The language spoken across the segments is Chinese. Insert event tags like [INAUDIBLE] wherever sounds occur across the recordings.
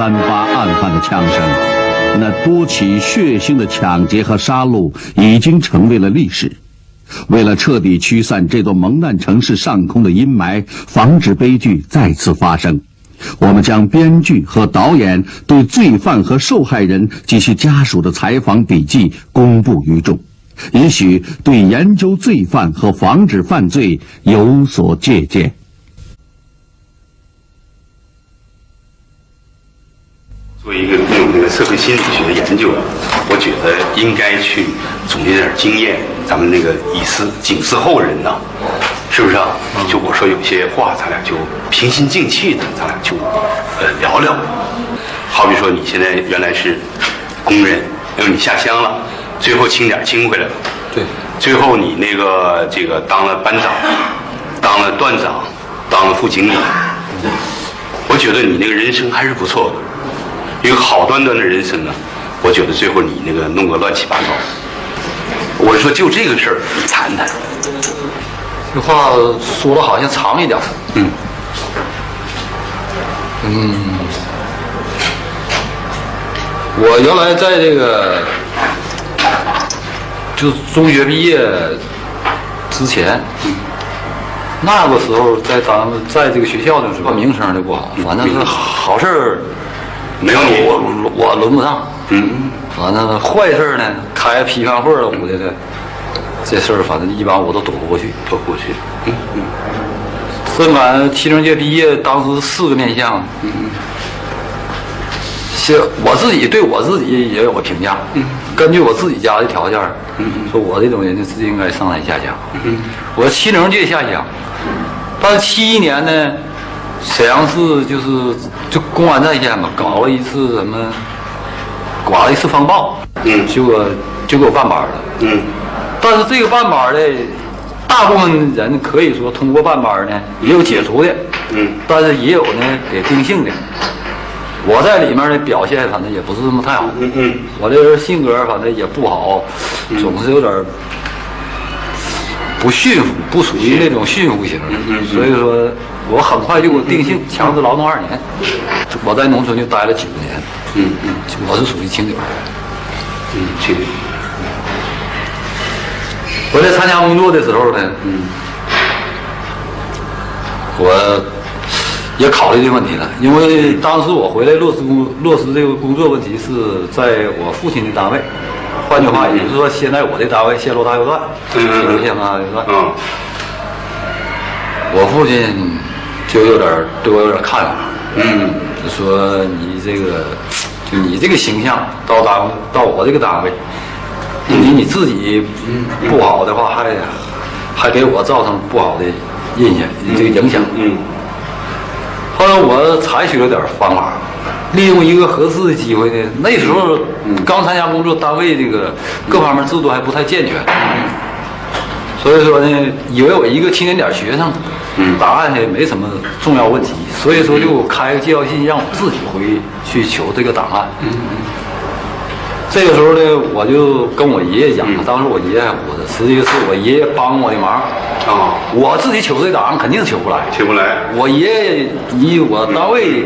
三八案犯的枪声，那多起血腥的抢劫和杀戮已经成为了历史。为了彻底驱散这座蒙难城市上空的阴霾，防止悲剧再次发生，我们将编剧和导演对罪犯和受害人及其家属的采访笔记公布于众，也许对研究罪犯和防止犯罪有所借鉴。做一个那种那个社会心理学的研究啊，我觉得应该去总结点经验。咱们那个以思警示后人呢，是不是啊？就我说有些话，咱俩就平心静气的，咱俩就呃聊聊。好比说你现在原来是工人，因为你下乡了，最后清点清回来了。对。最后你那个这个当了班长，当了段长，当了副经理。我觉得你那个人生还是不错的。一个好端端的人生啊，我觉得最后你那个弄个乱七八糟。我说就这个事儿，你谈谈。这话说的好像长一点。嗯。嗯。我原来在这个，就中学毕业之前，那个时候在咱们在这个学校的时候，名声就不好，反正是好事儿。没有你，我我轮不上。嗯，反正坏事呢，开批判会了，我觉得这事儿反正一般我都躲不过去，躲不过去。嗯嗯。正赶七零届毕业，当时四个面相。嗯嗯。是我自己对我自己也有个评价。嗯。根据我自己家的条件，嗯说我这种人是应该上山下乡。嗯。我七零届下乡，但是七一年呢？沈阳市就是就公安在线嘛，搞了一次什么，刮了一次风暴，嗯，结果就给我办班了，嗯，但是这个办班的，大部分人可以说通过办班呢，也有解除的，嗯，但是也有呢给定性的。我在里面的表现反正也不是那么太好，嗯嗯，我这人性格反正也不好，总是有点不驯服，不属于那种驯服型，所以说。我很快就给我定性，强制劳动二年。我在农村就待了九年。嗯嗯，我是属于清流。嗯，清流。我在参加工作的时候呢，嗯，我也考虑这个问题了，因为当时我回来落实工落实这个工作问题是在我父亲的单位，换句话也就是说，现在我的单位线路大油段，嗯嗯，线路大油段。嗯，我父亲。就有点对我有点看法，嗯，就说你这个，就你这个形象到单位到我这个单位，你你自己不好的话，还还给我造成不好的印象，这个影响。嗯。后来我采取了点方法，利用一个合适的机会呢，那时候刚参加工作，单位这个各方面制度还不太健全。所以说呢，以为我一个青年点学生，嗯，档案呢没什么重要问题，所以说就开个介绍信让我自己回去求这个档案。嗯这个时候呢，我就跟我爷爷讲，当时我爷爷还活着，实际是我爷爷帮我的忙。啊，我自己求这档案肯定是求不来，求不来。我爷爷以我单位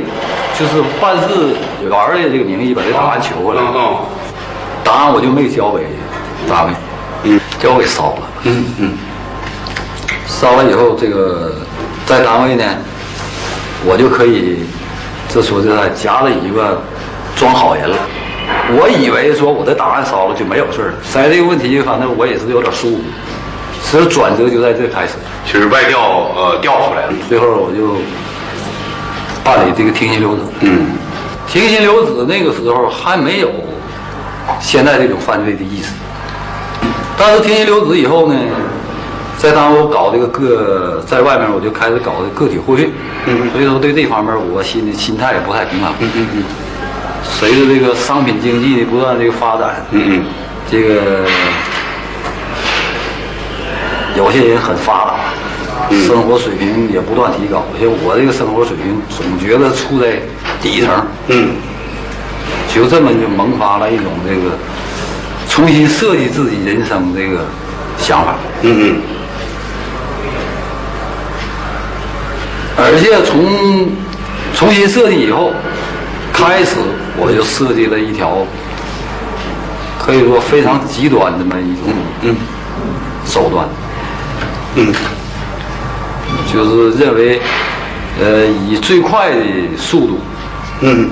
就是办事员的这个名义把这档案求回来。哦，档案我就没交给单位。嗯，交给烧了。嗯嗯，烧了以后，这个在单位呢，我就可以，这说实在，家里一个装好人了。我以为说我的档案烧了就没有事了，在这个问题，反正我也是有点疏忽。其实转折就在这开始，其实外调呃调出来了。最后我就办理这个停薪留职。嗯，停薪留职那个时候还没有现在这种犯罪的意思。但是停薪留职以后呢，在当我搞这个个在外面，我就开始搞个体货运，所以说对这方面我心里心态也不太平衡。随着这个商品经济的不断这个发展，嗯这个有些人很发达，生活水平也不断提高，像我这个生活水平总觉得处在底层，嗯。就这么就萌发了一种这个。重新设计自己人生这个想法，嗯嗯，而且从重新设计以后，开始我就设计了一条，可以说非常极端的这么一种嗯。手段，嗯。就是认为，呃，以最快的速度，嗯。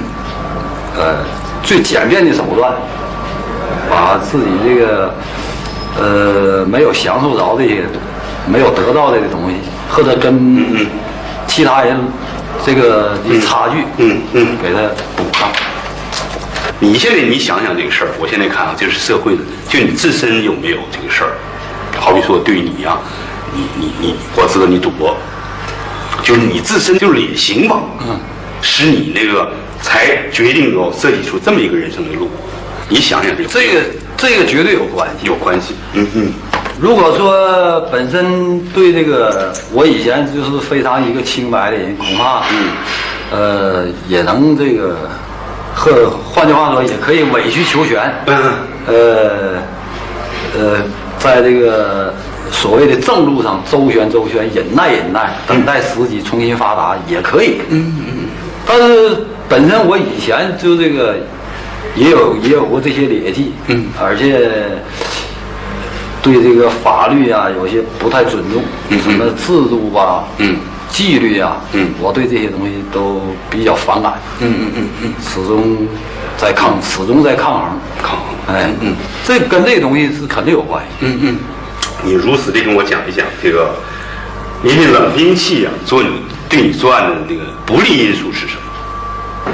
呃，最简便的手段，把自己这个呃没有享受着的、没有得到的东西，或者跟嗯。其他人这个差距，嗯嗯给他补上。你现在你想想这个事儿，我现在看啊，就是社会的，就你自身有没有这个事儿？好比说对你呀、你你你，我知道你赌博，就是你自身就是脸型吧，嗯，使你那个才决定哦设计出这么一个人生的路。你想想这个这个这个绝对有关系。有关系，嗯嗯如果说本身对这个我以前就是非常一个清白的人，恐怕嗯呃也能这个，或换句话说，也可以委曲求全，嗯。呃呃，在这个所谓的正路上周旋周旋，忍耐忍耐，等待时机重新发达也可以。嗯嗯。但是本身我以前就这个也有也有过这些劣迹，嗯。而且对这个法律啊有些不太尊重，嗯什么制度吧，嗯。纪律啊，嗯。我对这些东西都比较反感，嗯嗯嗯嗯，始终在抗，始终在抗衡。抗衡，哎，嗯这跟这东西是肯定有关系。嗯嗯，你如实的跟我讲一讲这个，您的冷兵器啊，做你对你作案的这个不利因素是什么？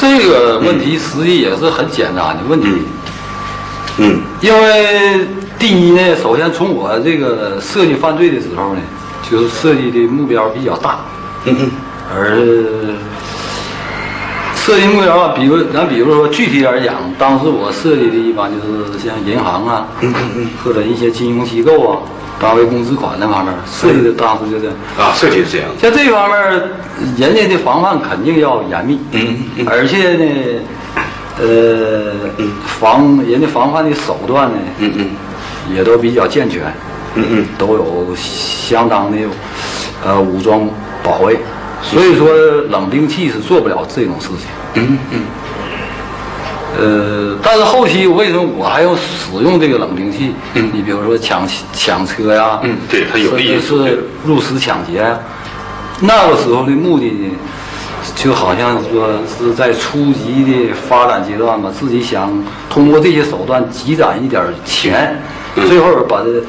这个问题实际也是很简单的问题。嗯。因为第一呢，首先从我这个设计犯罪的时候呢，就是设计的目标比较大，嗯嗯而设计目标啊，比如咱比如说具体点讲，当时我设计的一般就是像银行啊，嗯嗯嗯或者一些金融机构啊，单位工资款那方面设计的，当时就是。啊，设计是这样。像这方面，人家的防范肯定要严密，嗯嗯而且呢，呃，防人家防范的手段呢，嗯嗯也都比较健全，嗯嗯都有相当的呃武装保卫，所以说冷兵器是做不了这种事情。嗯嗯呃，但是后期为什么我还要使用这个冷兵器？嗯你比如说抢抢车呀，嗯对它有利甚至是入室抢劫呀。那个时候的目的呢，就好像说是在初级的发展阶段吧，自己想通过这些手段积攒一点钱，嗯最后把这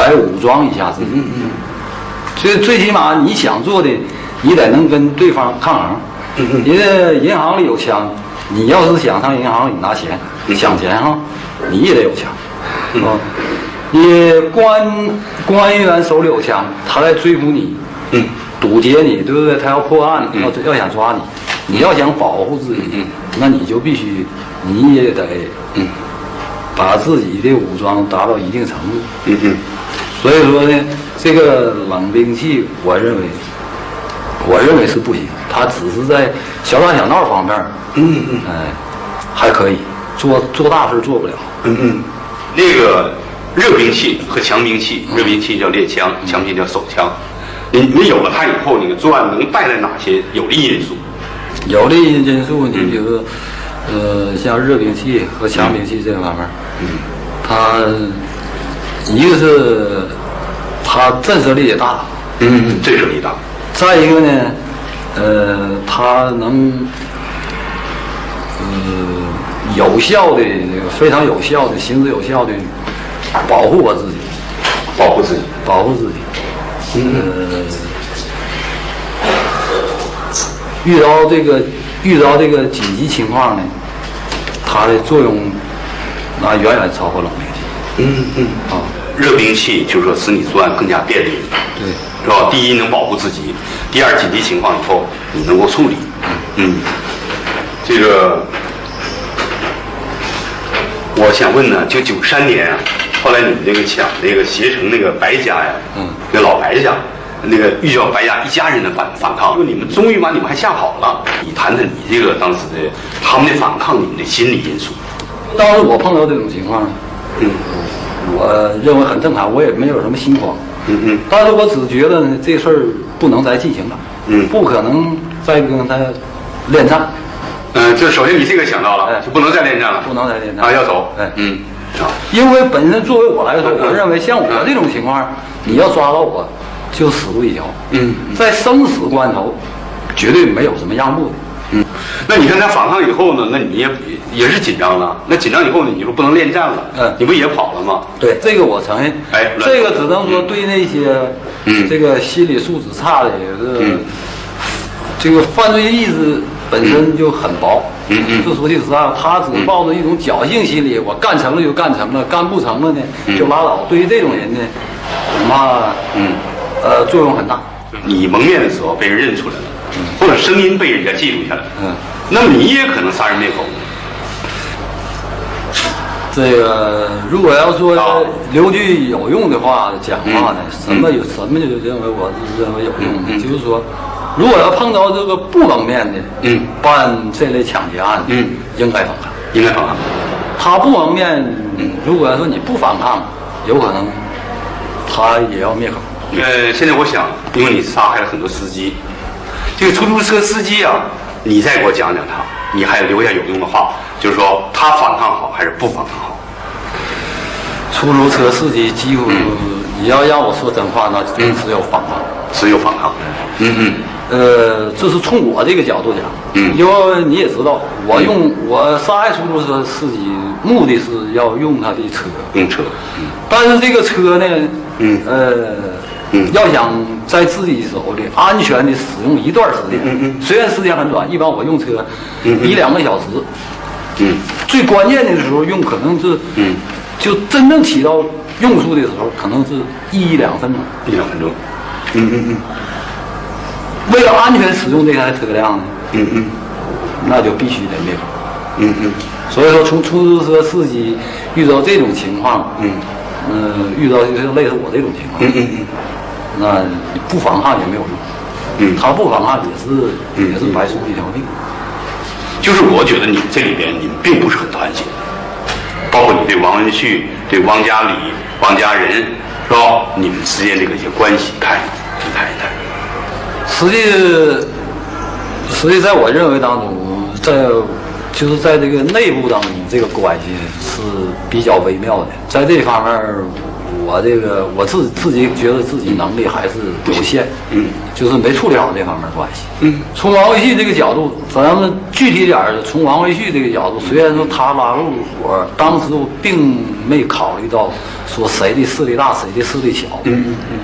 来武装一下自己。嗯嗯所以最起码你想做的，你得能跟对方抗衡。嗯嗯你的银行里有枪，你要是想上银行里拿钱嗯抢钱哈，你也得有枪，嗯啊。你公安公安人员手里有枪，他在追捕你，嗯堵截你，对不对？他要破案，嗯要要想抓你，你要想保护自己，嗯那你就必须，你也得嗯把自己的武装达到一定程度。嗯嗯所以说呢，这个冷兵器，我认为，我认为是不行，它只是在小打小闹方面，嗯嗯哎，还可以做做大事做不了。嗯嗯，那个热兵器和强兵器，热兵器叫猎枪，强兵器叫手枪。你你有了它以后，你的作案能带来哪些有利因素？有利因素，你比如，呃，像热兵器和强兵器这方面，嗯它一个是它震慑力也大，嗯，震慑力大。再一个呢，呃，它能，呃，有效的、非常有效的、行之有效的保护我自己，保护自己。保护自己。嗯呃，遇到这个遇到这个紧急情况呢，它的作用那远远超过冷兵器嗯嗯，啊。热兵器就是说使你作案更加便利，对，是吧？第一能保护自己，第二紧急情况以后你能够处理。嗯，这个我想问呢，就九三年啊，后来你们这个抢那个携程那个白家呀，嗯那老白家，那个遇到白家一家人的反反抗，就你们终于把你们还吓跑了。你谈谈你这个当时的他们的反抗，你们的心理因素。当时我碰到这种情况，嗯。我认为很正常，我也没有什么心慌。嗯嗯但是我只觉得呢，这事儿不能再进行了，嗯。不可能再跟他恋战，嗯，就首先你这个想到了，哎。就不能再恋战了，不能再恋战。啊，要走。哎。嗯，啊，因为本身作为我来说，嗯。我认为像我这种情况，你要抓到我，就死路一条。嗯，在生死关头，绝对没有什么让步的。嗯，那你看他反抗以后呢？那你也也是紧张了。那紧张以后呢？你说不能恋战了，嗯你不也跑了吗？对，这个我承认。哎这个只能说对那些，嗯这个心理素质差的，也是、嗯这个犯罪意识本身就很薄。嗯嗯就说句实在话，他只抱着一种侥幸心理，我干成了就干成了，干不成了呢嗯就拉倒。对于这种人呢，恐怕嗯，呃作用很大。你蒙面的时候被人认出来了，或者声音被人家记录下来，嗯，那么你也可能杀人灭口。这个如果要说啊留句有用的话讲话呢，嗯什么有什么就认为我是认为有用的，就是说，如果要碰到这个不蒙面的，嗯办这类抢劫案，嗯，应该反抗。应该反抗。他不蒙面，嗯如果要说你不反抗，有可能他也要灭口。呃，现在我想，因为你杀害了很多司机，这个出租车司机啊，你再给我讲讲他，你还留下有用的话，就是说他反抗好还是不反抗好？出租车司机几乎，嗯你要让我说真话，那就只有反抗。只有反抗。嗯嗯呃，这是从我这个角度讲，嗯因为你也知道，我用我杀害出租车司机，目的是要用他的车，用车。嗯但是这个车呢，嗯呃，嗯。要想在自己手里安全的使用一段时间，嗯嗯虽然时间很短，一般我用车嗯嗯。一两个小时，嗯。最关键的时候用可能是，嗯，就真正起到用处的时候，可能是一两分钟。一两分钟。嗯嗯嗯。为了安全使用这台车辆呢，嗯嗯。那就必须得灭口。嗯嗯。所以说，从出租车司机遇到这种情况，嗯。呃，遇到就是类似我这种情况，嗯嗯嗯那你不反抗也没有用，嗯，他不反抗也是、嗯也是白输一条命。就是我觉得你这里边你们并不是很团结，包括你对王文旭、对王家里、王家人，是吧？你们之间这个一些关系，看你看一谈。实际，实际在我认为当中，在就是在这个内部当中，这个关系是比较微妙的。在这方面，我这个我自自己觉得自己能力还是有限，嗯，就是没处理好这方面关系。嗯，从王维旭这个角度，咱们具体点儿，从王维旭这个角度，虽然说他拉入伙，当时我并没考虑到说谁的势力大，谁的势力小。嗯嗯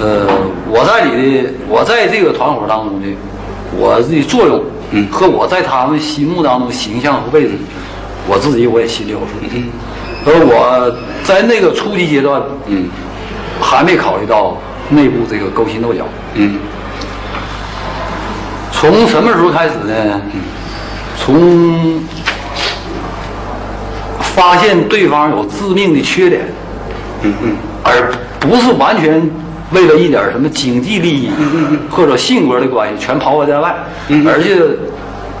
呃，我在你的，我在这个团伙当中的，我的作用，嗯和我在他们心目当中形象和位置，我自己我也心里有数。嗯而我在那个初级阶段，嗯还没考虑到内部这个勾心斗角。嗯从什么时候开始呢？从发现对方有致命的缺点，嗯嗯而不是完全为了一点什么经济利益嗯嗯嗯或者性格的关系全抛开在外，嗯而且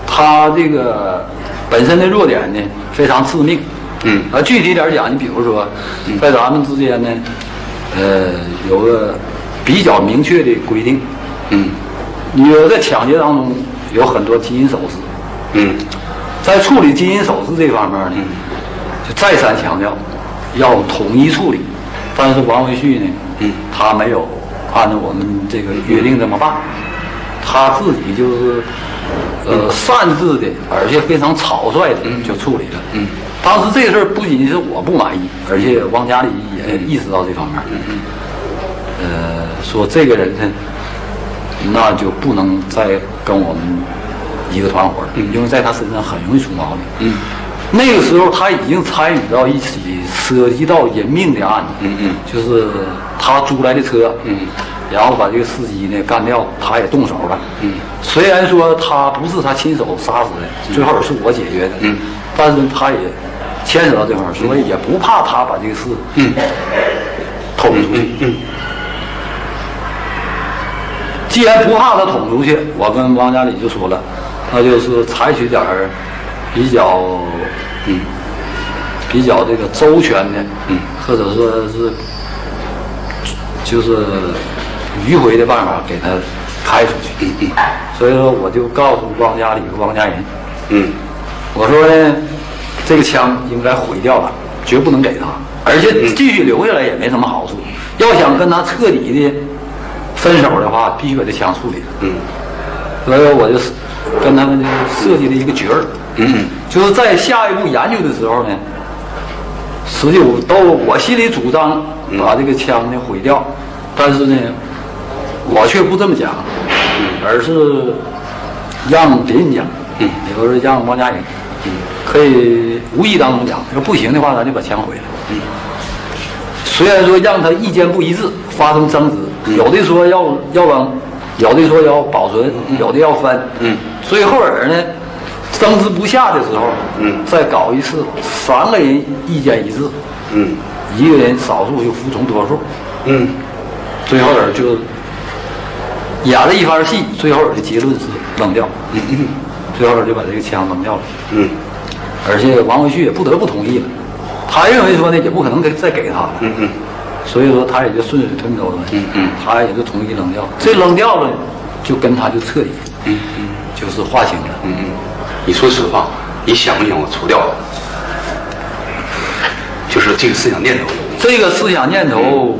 他这个本身的弱点呢非常致命。嗯。啊，具体点讲，你比如说，在咱们之间呢，呃，有个比较明确的规定，嗯。你有在抢劫当中有很多金银首饰，嗯。在处理金银首饰这方面呢，就再三强调要统一处理。但是王维旭呢，嗯。他没有按照我们这个约定这么办，他自己就是呃擅自的，而且非常草率的就处理了。嗯当时这个事儿不仅是我不满意，而且王家里也意识到这方面。嗯呃，说这个人呢，那就不能再跟我们一个团伙了，因为在他身上很容易出毛病。嗯。那个时候他已经参与到一起涉及到人命的案子，嗯嗯。就是他租来的车，嗯。然后把这个司机呢干掉，他也动手了，嗯。虽然说他不是他亲手杀死的，最后是我解决的，嗯但是他也牵扯到这块儿，所以也不怕他把这个事嗯。透露出去。嗯既然不怕他捅出去，我跟王家里就说了，那就是采取点儿比较嗯比较这个周全的，嗯，或者说是就是迂回的办法给他开出去。嗯嗯。所以说，我就告诉王家里和王家人，嗯我说呢，这个枪应该毁掉了，绝不能给他，而且继续留下来也没什么好处。要想跟他彻底的分手的话，必须把这枪处理了。嗯。所以我就跟他们就设计了一个角儿，嗯。就是在下一步研究的时候呢，实际我都我心里主张把这个枪呢毁掉，但是呢，我却不这么讲，而是让别人讲，嗯。也就是让王家营，可以无意当中讲，要不行的话，咱就把钱回来。嗯。虽然说让他意见不一致，发生争执，有的说要要扔，有的说要保存，有的要分，嗯。最后儿呢，争执不下的时候，嗯。再搞一次，三个人意见一致，嗯。一个人少数就服从多数，嗯。最后儿就演了一番戏，最后儿的结论是扔掉，嗯嗯最后儿就把这个枪扔掉了。嗯而且王维旭也不得不同意了，他认为说呢，也不可能给再给他了，嗯嗯所以说他也就顺水推舟了，嗯嗯他也就同意扔掉。这扔掉了，就跟他就彻底，嗯嗯就是划清了。嗯嗯，你说实话，你想不想我除掉他？就是这个思想念头有这个思想念头，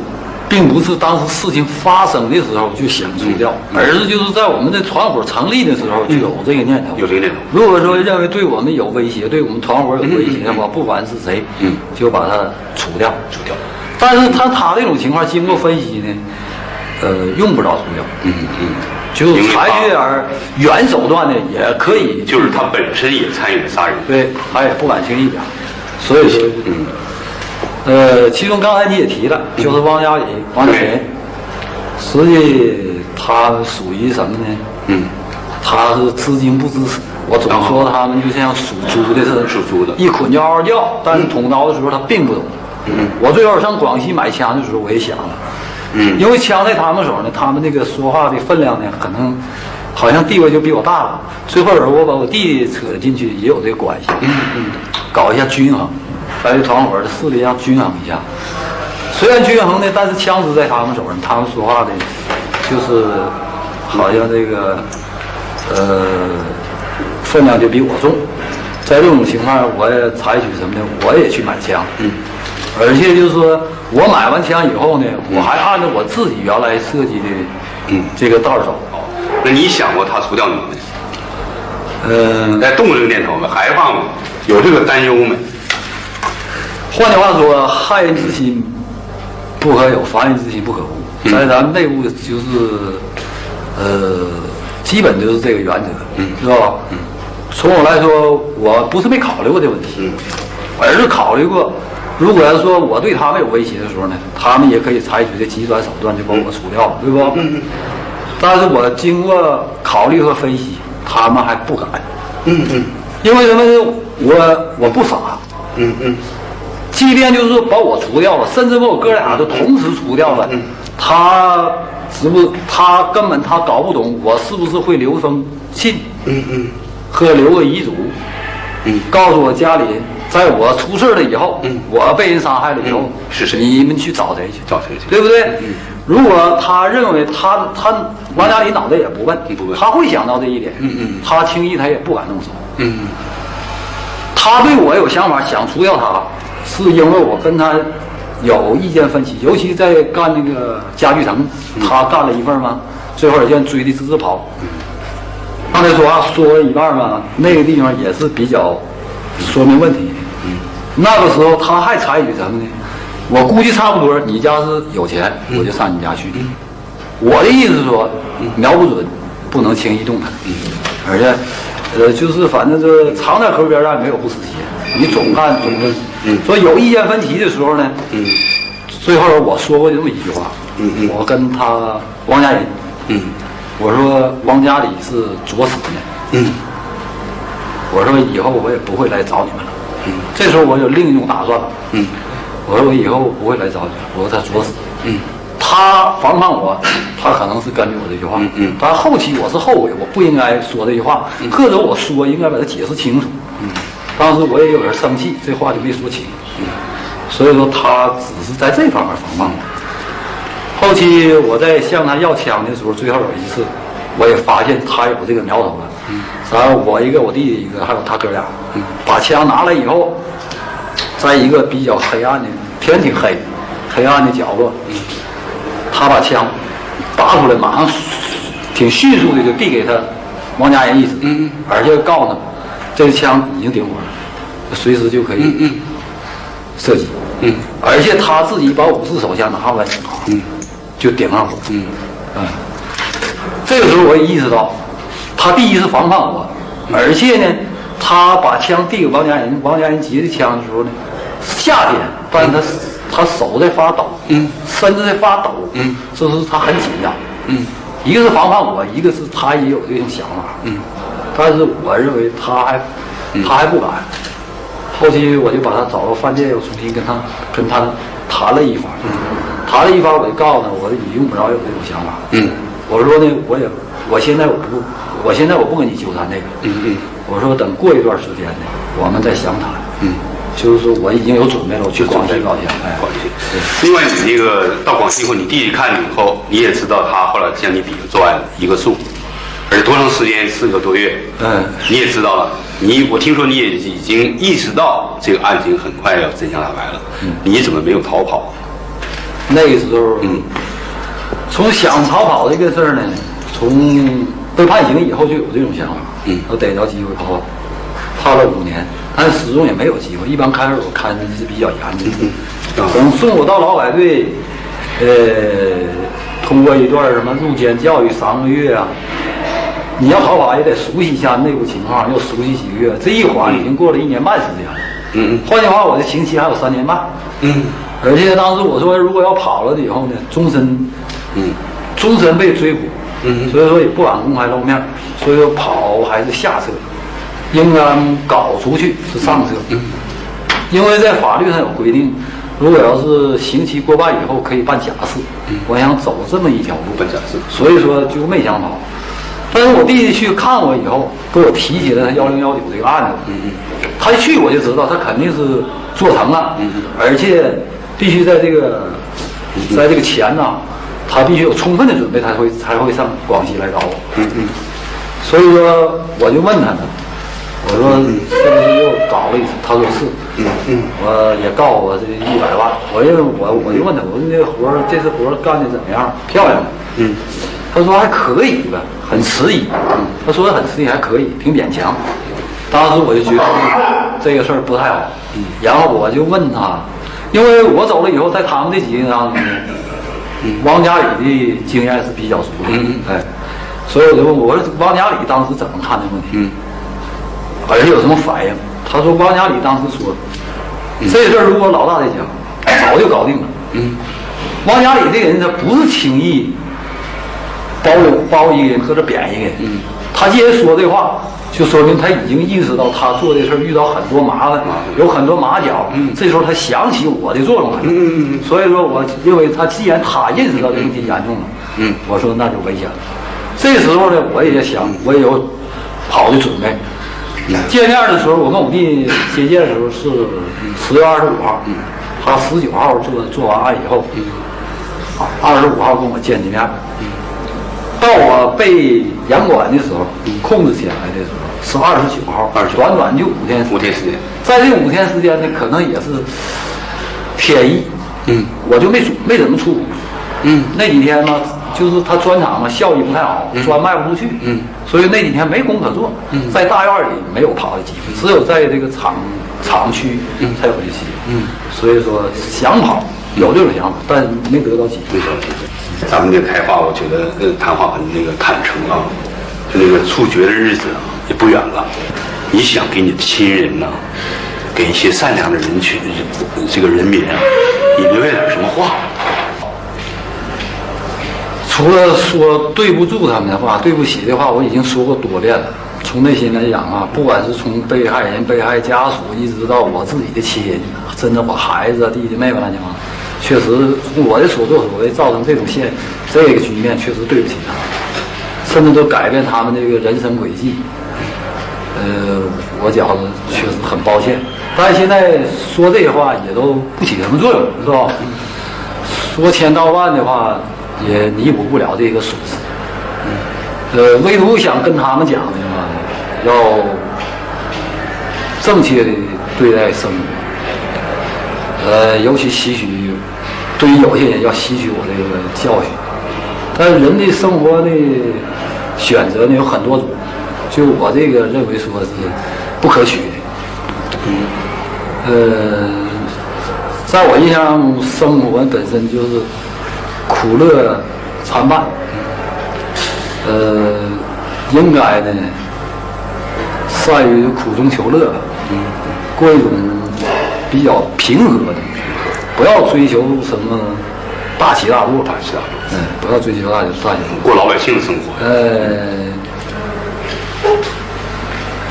并不是当时事情发生的时候就想除掉，嗯。而是就是在我们的团伙成立的时候就有这个念头。有这个念头。如果说认为对我们有威胁，对我们团伙有威胁的话，不管是谁，嗯。就把它除掉。除掉？但是他他这种情况经过分析呢，呃，用不着除掉，嗯嗯，就是采取点儿软手段呢，也可以，就是他本身也参与了杀人。对他也不敢轻易讲，所以说，嗯呃，其中刚才你也提了，就是汪家里、王家林，实际他属于什么呢？嗯他是知惊不知死。我总说他们就像属猪的似的，属猪的一捆就嗷嗷叫，但是捅刀的时候他并不懂。嗯我最后上广西买枪的时候，我也想了，嗯因为枪在他们手呢，他们那个说话的分量呢，可能好像地位就比我大了。最后我把我弟弟扯进去，也有这个关系。嗯嗯搞一下均衡，在这团伙的势力要均衡一下。虽然均衡呢，但是枪支在他们手上，他们说话的，就是好像这个呃分量就比我重。在这种情况下，我也采取什么呢？我也去买枪，嗯，而且就是说我买完枪以后呢，我还按照我自己原来设计的嗯这个道走。哦，那你想过他除掉你吗？嗯、在动这个念头没？害怕吗？有这个担忧没？换句话说，害人之心不可有，防人之心不可无。嗯在咱们内部就是，呃，基本就是这个原则，嗯是吧？嗯从我来说，我不是没考虑过这个问题，嗯而是考虑过，如果要说我对他们有威胁的时候呢，他们也可以采取这极端手段就把我除掉了，对不？但是我经过考虑和分析，他们还不敢，嗯嗯因为什么呢？我我不傻，嗯嗯即便就是说把我除掉了，甚至把我哥俩都同时除掉了，嗯。他是不是他根本他搞不懂我是不是会留封信？嗯嗯。和留个遗嘱，嗯。告诉我家里，在我出事了以后，嗯。我被人杀害了以后，嗯。是谁你们去找谁去？找谁去？对不对？嗯如果他认为他他王家里脑袋也不笨，嗯不笨。他会想到这一点，嗯嗯。他轻易他也不敢动手。嗯他对我有想法，想除掉他，是因为我跟他有意见分歧，尤其在干那个家具城，他干了一份嘛，最后现在追的直直跑。刚才说话说了一半嘛，那个地方也是比较说明问题的。那个时候他还采取什么呢？我估计差不多，你家是有钱，我就上你家去。我的意思是说，瞄不准，不能轻易动弹。而且，呃，就是反正这常在河边站，没有不湿鞋。你总干总问，说有意见分歧的时候呢，嗯。最后我说过这么一句话，嗯嗯。我跟他王家人，嗯。我说王家里是作死的，嗯。我说以后我也不会来找你们了。嗯。这时候我有另一种打算了，嗯。我说我以后不会来找你了。我说他作死，嗯。他防范我，他可能是根据我这句话，嗯嗯。但后期我是后悔，我不应该说这句话，或者我说应该把它解释清楚。嗯当时我也有点生气，这话就没说清。所以说他只是在这方面防范我。后期我在向他要枪的时候，最后有一次，我也发现他有这个苗头了。然后我一个，我弟弟一个，还有他哥俩，把枪拿来以后，在一个比较黑暗的天挺黑，黑暗的角落，他把枪拔出来，马上挺迅速的就递给他王家人一支，嗯而且告诉他，这个枪已经点火了，随时就可以嗯射击，嗯。而且他自己把五四手枪拿过来，嗯。就点上火，嗯。嗯，这个时候我也意识到，他第一是防范我，而且呢，他把枪递给王家人，王家人接着枪的时候呢，夏天，但是他他手在发抖，嗯，身子在发抖，嗯，这是他很紧张，嗯。一个是防范我，一个是他也有这种想法，嗯，但是我认为他还他还不敢。后期我就把他找到饭店，又重新跟他跟他谈了一番，谈了一番，我就告诉他，我说你用不着有这种想法，嗯。我说呢，我也我现在我不我现在我不跟你纠缠这个，嗯嗯。我说等过一段时间呢，我们再详谈，嗯。就是说我已经有准备了，我去广西搞去，哎，广西。另外，你那个到广西以后，你弟弟看你以后，你也知道他后来向你比了作案一个数，而且多长时间？四个多月。嗯你也知道了。你我听说你也已经意识到这个案情很快要真相大白了。嗯你怎么没有逃跑？那个时候，嗯从想逃跑这个事儿呢，从被判刑以后就有这种想法，嗯我逮着机会逃跑，跑了五年，但始终也没有机会。一般看守所看的是比较严的，嗯啊等送我到劳改队，呃，通过一段什么入监教育三个月啊，你要逃跑也得熟悉一下内部情况，要熟悉几个月。这一晃已经过了一年半时间了。嗯换句话，我的刑期还有三年半。嗯而且当时我说，如果要跑了以后呢，终身，嗯终身被追捕，嗯所以说也不敢公开露面，所以说跑还是下策，应该搞出去是上策，嗯因为在法律上有规定，如果要是刑期过半以后可以办假释，嗯我想走这么一条路，嗯办假释所以说就没想跑。但是我弟弟去看我以后，给我提起了他幺零幺九这个案子，嗯嗯他一去我就知道他肯定是做成了，嗯嗯而且必须在这个，在这个前呢，他必须有充分的准备，他会才会上广西来找我。嗯嗯所以说我就问他呢，我说是不是又搞了一次？他说是。嗯嗯我也告诉我这一百万，我因为我我就问他，我说这个活儿这次活儿干的怎么样？漂亮吗？嗯他说还可以吧，很迟疑。他说的很迟疑，还可以，挺勉强。当时我就觉得这个事儿不太好，然后我就问他，因为我走了以后，在他们这几个人当中呢，王家里的经验是比较足的，嗯哎，所以我就问我说王家里当时怎么看这个问题？嗯而且有什么反应？他说王家里当时说，这事儿如果老大在讲，早就搞定了。嗯王家里这个人他不是轻易包容包一个人或者贬一个人，嗯他既然说这话，就说明他已经意识到他做的事儿遇到很多麻烦，有很多马脚。嗯这时候他想起我的作用来了。嗯嗯嗯所以说我认为他既然他认识到这问题严重了，嗯我说那就危险了。这时候呢，我也想，我也有好的准备。见面的时候，我跟我弟接见的时候是十月二十五号，他十九号做做完案以后，二十五号跟我见的面。到我被严管的时候，控制起来的时候是二十九号，29短短就五天五天时间。在这五天时间呢，可能也是天意，嗯。我就没出没怎么出。嗯。那几天呢，就是他砖厂嘛，效益不太好，砖卖不出去，嗯。所以那几天没工可做，嗯。在大院里没有跑的机会，只有在这个厂厂区才有这机会，嗯。所以说想跑有这种想法，但没得到机会。没着急。咱们这个开话，我觉得呃谈话很那个坦诚啊，就那个处决的日子啊也不远了。你想给你的亲人呐、给一些善良的人群，这个人民啊，你留下点什么话？除了说对不住他们的话，对不起的话，我已经说过多遍了。从内心来讲啊，不管是从被害人、被害家属，一直到我自己的亲人，甚至我孩子、啊、弟弟、妹妹来讲，确实我的所作所为造成这种现这个局面，确实对不起他们，甚至都改变他们这个人生轨迹。呃，我觉得确实很抱歉，但现在说这些话也都不起什么作用，是吧？说千道万的话，也弥补不了这个损失。呃，唯独想跟他们讲的话，要正确的对待生活，呃，尤其吸取，对于有些人要吸取我这个教训。但是人的生活的选择呢有很多种，就我这个认为说是不可取的。呃，在我印象中，生活本身就是苦乐参半。呃，应该呢，善于苦中求乐，嗯过一种比较平和的，不要追求什么大起大落，大起大落，嗯，不要追求大起大起过老百姓的生活。呃，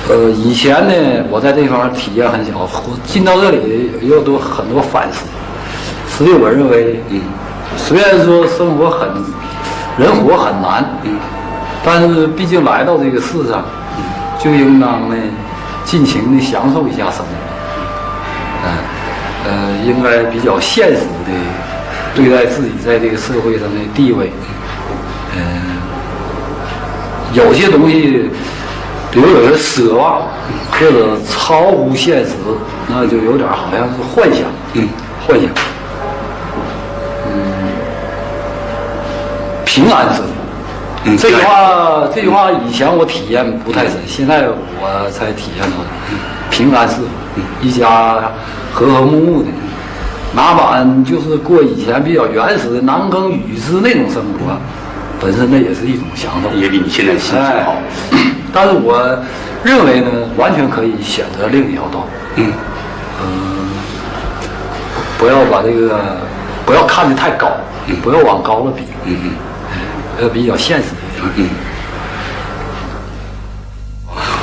呃，以前呢，我在这方面体验很小，进到这里也有多很多反思。实际我认为，嗯，虽然说生活很，人活很难，嗯，但是毕竟来到这个世上，嗯，就应当呢，尽情的享受一下生活，嗯，呃，应该比较现实的对待自己在这个社会上的地位，嗯，有些东西。比如有些奢望，或者超乎现实，那就有点好像是幻想，嗯，幻想，嗯，平安生活。嗯，这句话，这句话以前我体验不太深，现在我才体验到平安是一家和和睦睦的，哪怕就是过以前比较原始的男耕女织那种生活，本身那也是一种享受，也比你现在心情好。但是我认为呢，完全可以选择另一条道。嗯，嗯，不要把这个不要看得太高，不要往高了比。嗯嗯，要比较现实一点。嗯。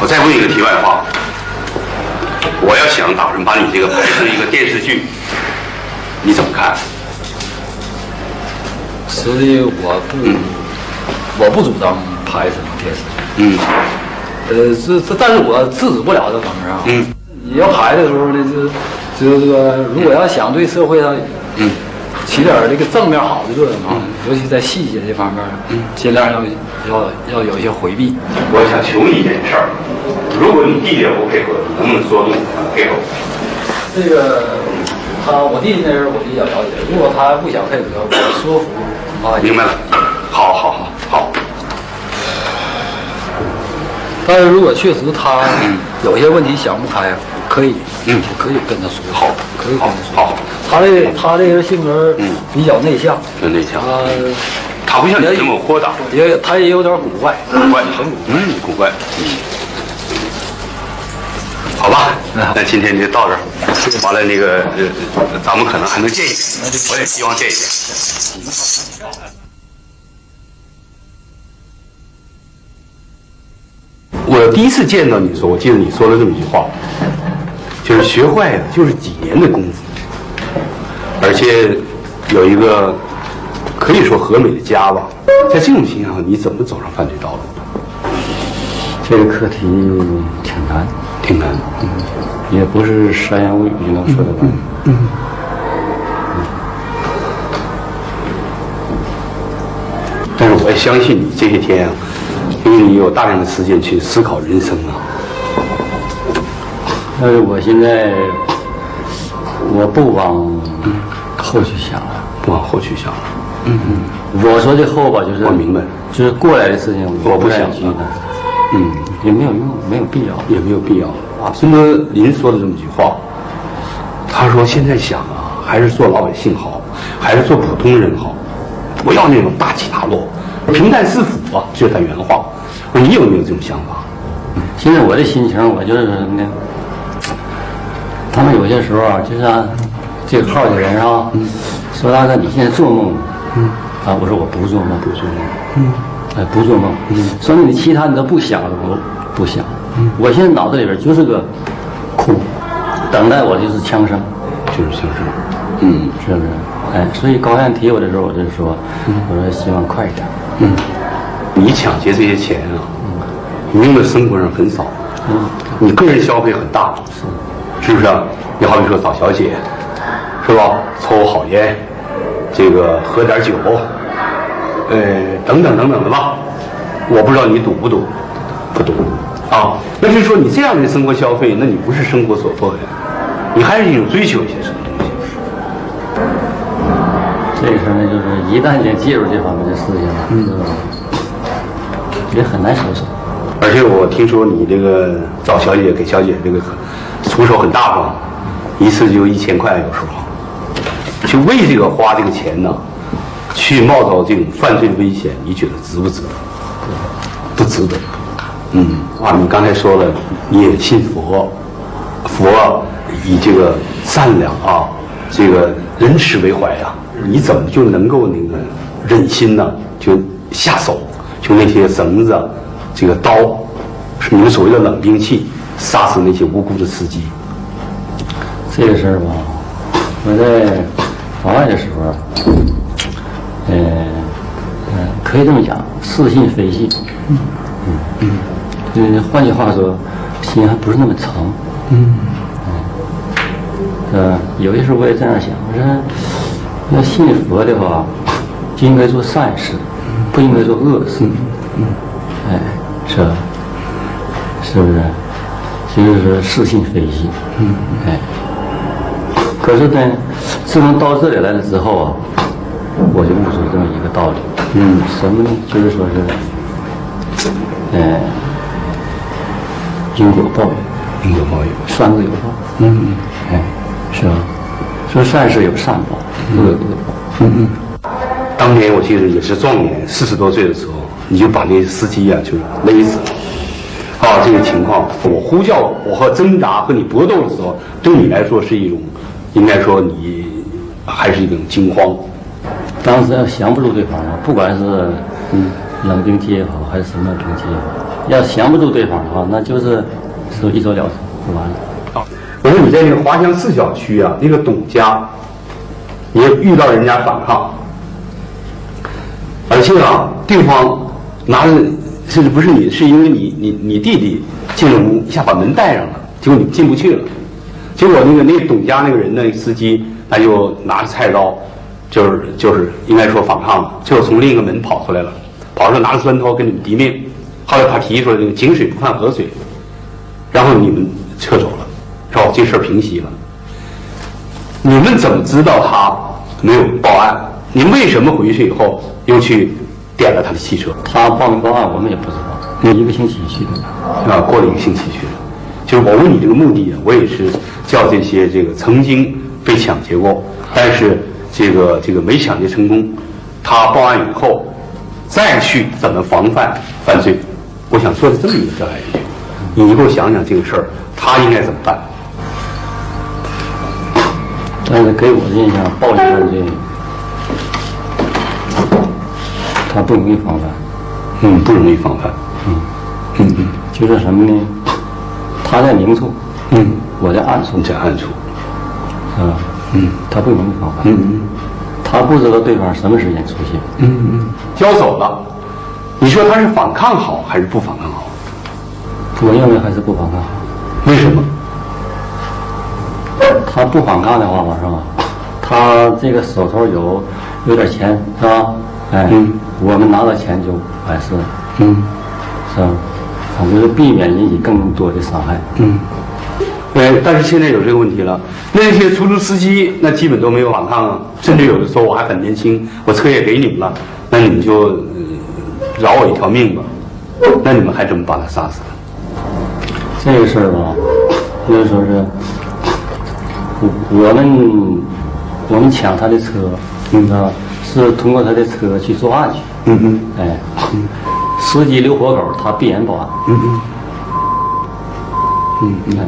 我再问一个题外话，我要想打算把你这个拍成一个电视剧，你怎么看？实际我不，我不主张拍什么电视剧。嗯。呃，这这，但是我制止不了这方面啊。嗯，你要拍的时候呢，就就这个，如果要想对社会上，嗯，起点这个正面好的作用啊，尤其在细节这方面，嗯，尽量要要要有一些回避。我想求你一件事儿，如果你弟弟不配合，能不能说动配合？这个他我弟弟那人我比较了解，如果他不想配合，我说服啊。明白了，好好好好。但是如果确实他有些问题想不开，可以，嗯，可以跟他说，好，可以跟他说。好，他这他这个性格比较内向，很内向。他他不像你这么豁达，也他也有点古怪，古怪，很古，嗯，古怪。嗯，好吧，那今天就到这儿。完了，那个呃，咱们可能还能见一面，我也希望见一面。我第一次见到你的时候，我记得你说了这么一句话，就是学坏了就是几年的功夫，而且有一个可以说和美的家吧。在这种情况下，你怎么走上犯罪道路的？这个课题挺难，挺难，嗯，也不是三言五语就能说的完。嗯。但是我也相信你这些天啊。因为你有大量的时间去思考人生啊。但是我现在我不往后去想了，不往后去想了。嗯嗯。我说的后吧，就是我明白，就是过来的事情，我不想去。嗯，也没有用，没有必要，也没有必要。啊，孙德林说的这么句话，他说现在想啊，还是做老百姓好，还是做普通人好，不要那种大起大落。平淡是福啊，这是他原话。我说你有没有这种想法？现在我的心情，我就是什么呢？他们有些时候啊，就像这个号的人啊，说大哥你现在做梦，嗯，啊，我说我不做梦，不做梦，嗯，哎，不做梦，嗯，说明你其他你都不想了，我不想，嗯，我现在脑子里边就是个空，等待我就是枪声，就是枪声，嗯，是不是？哎，所以高燕提我的时候，我就说，我说希望快一点。嗯，你抢劫这些钱啊，你用在生活上很少。嗯，你个人消费很大，是，是不是？你好比说找小姐，是吧？抽好烟，这个喝点酒，呃，等等等等的吧。我不知道你赌不赌，不赌。啊，那就是说你这样的生活消费，那你不是生活所迫呀，你还是一种追求一些什么东西。这个事儿呢，就是一旦间介入这方面的事情了，嗯，也很难收手。而且我听说你这个找小姐给小姐这个出手很大方，一次就一千块，有时候，就为这个花这个钱呢，去冒着这种犯罪的危险，你觉得值不值得？不值得。嗯啊，你刚才说了，你也信佛，佛以这个善良啊，这个仁慈为怀呀，你怎么就能够那个忍心呢？就下手，就那些绳子。这个刀是你们所谓的冷兵器，杀死那些无辜的司机。这个事儿吧，我在法外的时候，呃，嗯，可以这么讲，似信非信。嗯嗯嗯。换句话说，心还不是那么诚。嗯。呃，有些时候我也这样想，我说，要信佛的话，就应该做善事，不应该做恶事。嗯。哎。是吧？是不是？就是似信非信。嗯。哎。可是呢，自从到这里来了之后啊，我就悟出这么一个道理。嗯。什么呢？就是说是，哎，因果报应，因果报应，善恶有报。嗯嗯。哎，是吧？说善事有善报，恶有恶报。嗯嗯。当年我记得也是壮年，四十多岁的时候。你就把那些司机啊，就勒死了。啊，这个情况，我呼叫我和挣扎和你搏斗的时候，对你来说是一种，应该说你还是一种惊慌。当时要降不住对方啊，不管是嗯冷兵器也好，还是什么兵器也好，要降不住对方的话，那就是是一走了之就完了。啊，我说你在那个华强四小区啊，那个董家，你遇到人家反抗，而且啊，对方。拿着，甚至不是你，是因为你你你弟弟进了屋，一下把门带上了，结果你进不去了。结果那个那董家那个人呢，司机他就拿着菜刀，就是就是应该说反抗了，就从另一个门跑出来了，跑出来拿着砖头跟你们敌命。后来他提出来这个井水不犯河水，然后你们撤走了，是吧？这事儿平息了。你们怎么知道他没有报案？你为什么回去以后又去？点了他的汽车，他报没报案我们也不知道。那一个星期去的，啊，过了一个星期去的。就是我问你这个目的啊，我也是叫这些这个曾经被抢劫过，但是这个这个没抢劫成功，他报案以后再去怎么防范犯罪？我想做的这么一个调查研究，你给我想想这个事儿，他应该怎么办？但是给我的印象，暴力犯罪。他不容易防范，嗯，不容易防范，嗯，嗯嗯，就是什么呢？他在明处，嗯，我在暗处，在暗处，啊，嗯，他不容易防范，嗯嗯，他不知道对方什么时间出现，嗯嗯，交手了，你说他是反抗好还是不反抗好？我认为还是不反抗好，为什么？他不反抗的话吧，是吧？他这个手头有有点钱，是吧？哎，我们拿到钱就完事了，嗯，是吧？反正是避免引起更多的伤害，嗯。哎，但是现在有这个问题了，那些出租司机那基本都没有反抗啊，甚至有的说我还很年轻，我车也给你们了，那你们就饶我一条命吧，那你们还怎么把他杀死了？这个事儿吧，就是说是，我们我们抢他的车，知道？是通过他的车去作案去，嗯嗯，哎，司机留活口，他必然报案，嗯嗯，嗯嗯，哎，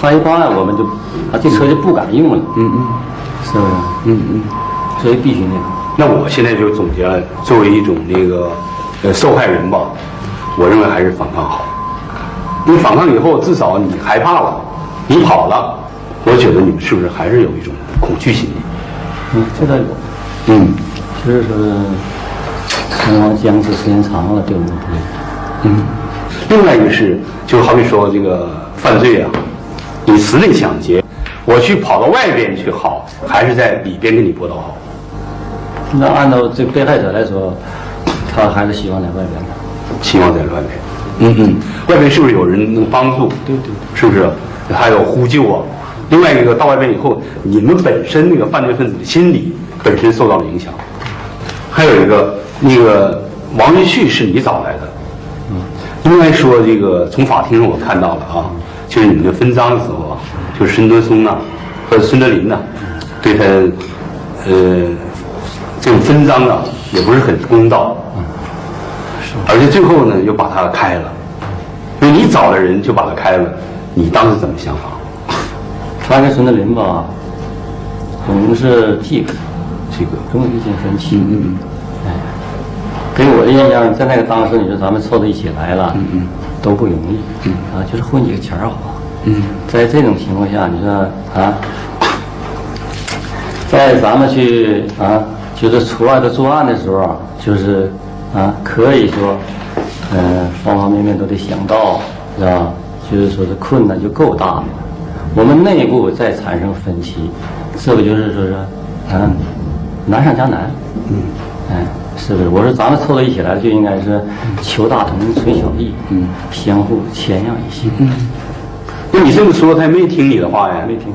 他一报案，我们就，他这车就不敢用了，嗯嗯，是不是？嗯嗯，所以必须那个。那我现在就总结了，作为一种那个呃受害人吧，我认为还是反抗好。因为反抗以后，至少你害怕了，你跑了，我觉得你们是不是还是有一种恐惧心理？嗯，这倒有。嗯。就是说，辰光僵持时间长了，对我们不利。嗯，另外一个是，就好比说这个犯罪啊，你室内抢劫，我去跑到外边去好，还是在里边跟你搏斗好？那按照这被害者来说，他还是希望在外边的。希望在外面。嗯嗯，外边是不是有人能帮助？对对，是不是？还有呼救啊。另外一个到外边以后，你们本身那个犯罪分子的心理本身受到了影响。还有一个，那个王玉旭是你找来的，嗯应该说这个从法庭上我看到了啊，就是你们的分赃的时候啊，就是孙德松啊或者孙德林呐，对他呃这种分赃啊也不是很公道，而且最后呢又把他开了，因为你找的人就把他开了，你当时怎么想法？他跟孙德林吧，可能是这个这个总有一些分歧。嗯嗯。哎，给我的印象，在那个当时，你说咱们凑到一起来了，嗯嗯，都不容易。嗯。啊，就是混几个钱儿花。嗯。在这种情况下，你说啊，[COUGHS] 在咱们去啊，就是出外头作案的时候，就是啊，可以说，嗯，方方面面都得想到，是吧？就是说是困难就够大的。我们内部再产生分歧，这不就是说是，嗯，难上加难，嗯，哎，是不是？我说咱们凑到一起来就应该是求大同存小异，嗯，相互谦让一些。嗯，那你这么说，他也没听你的话呀？没听。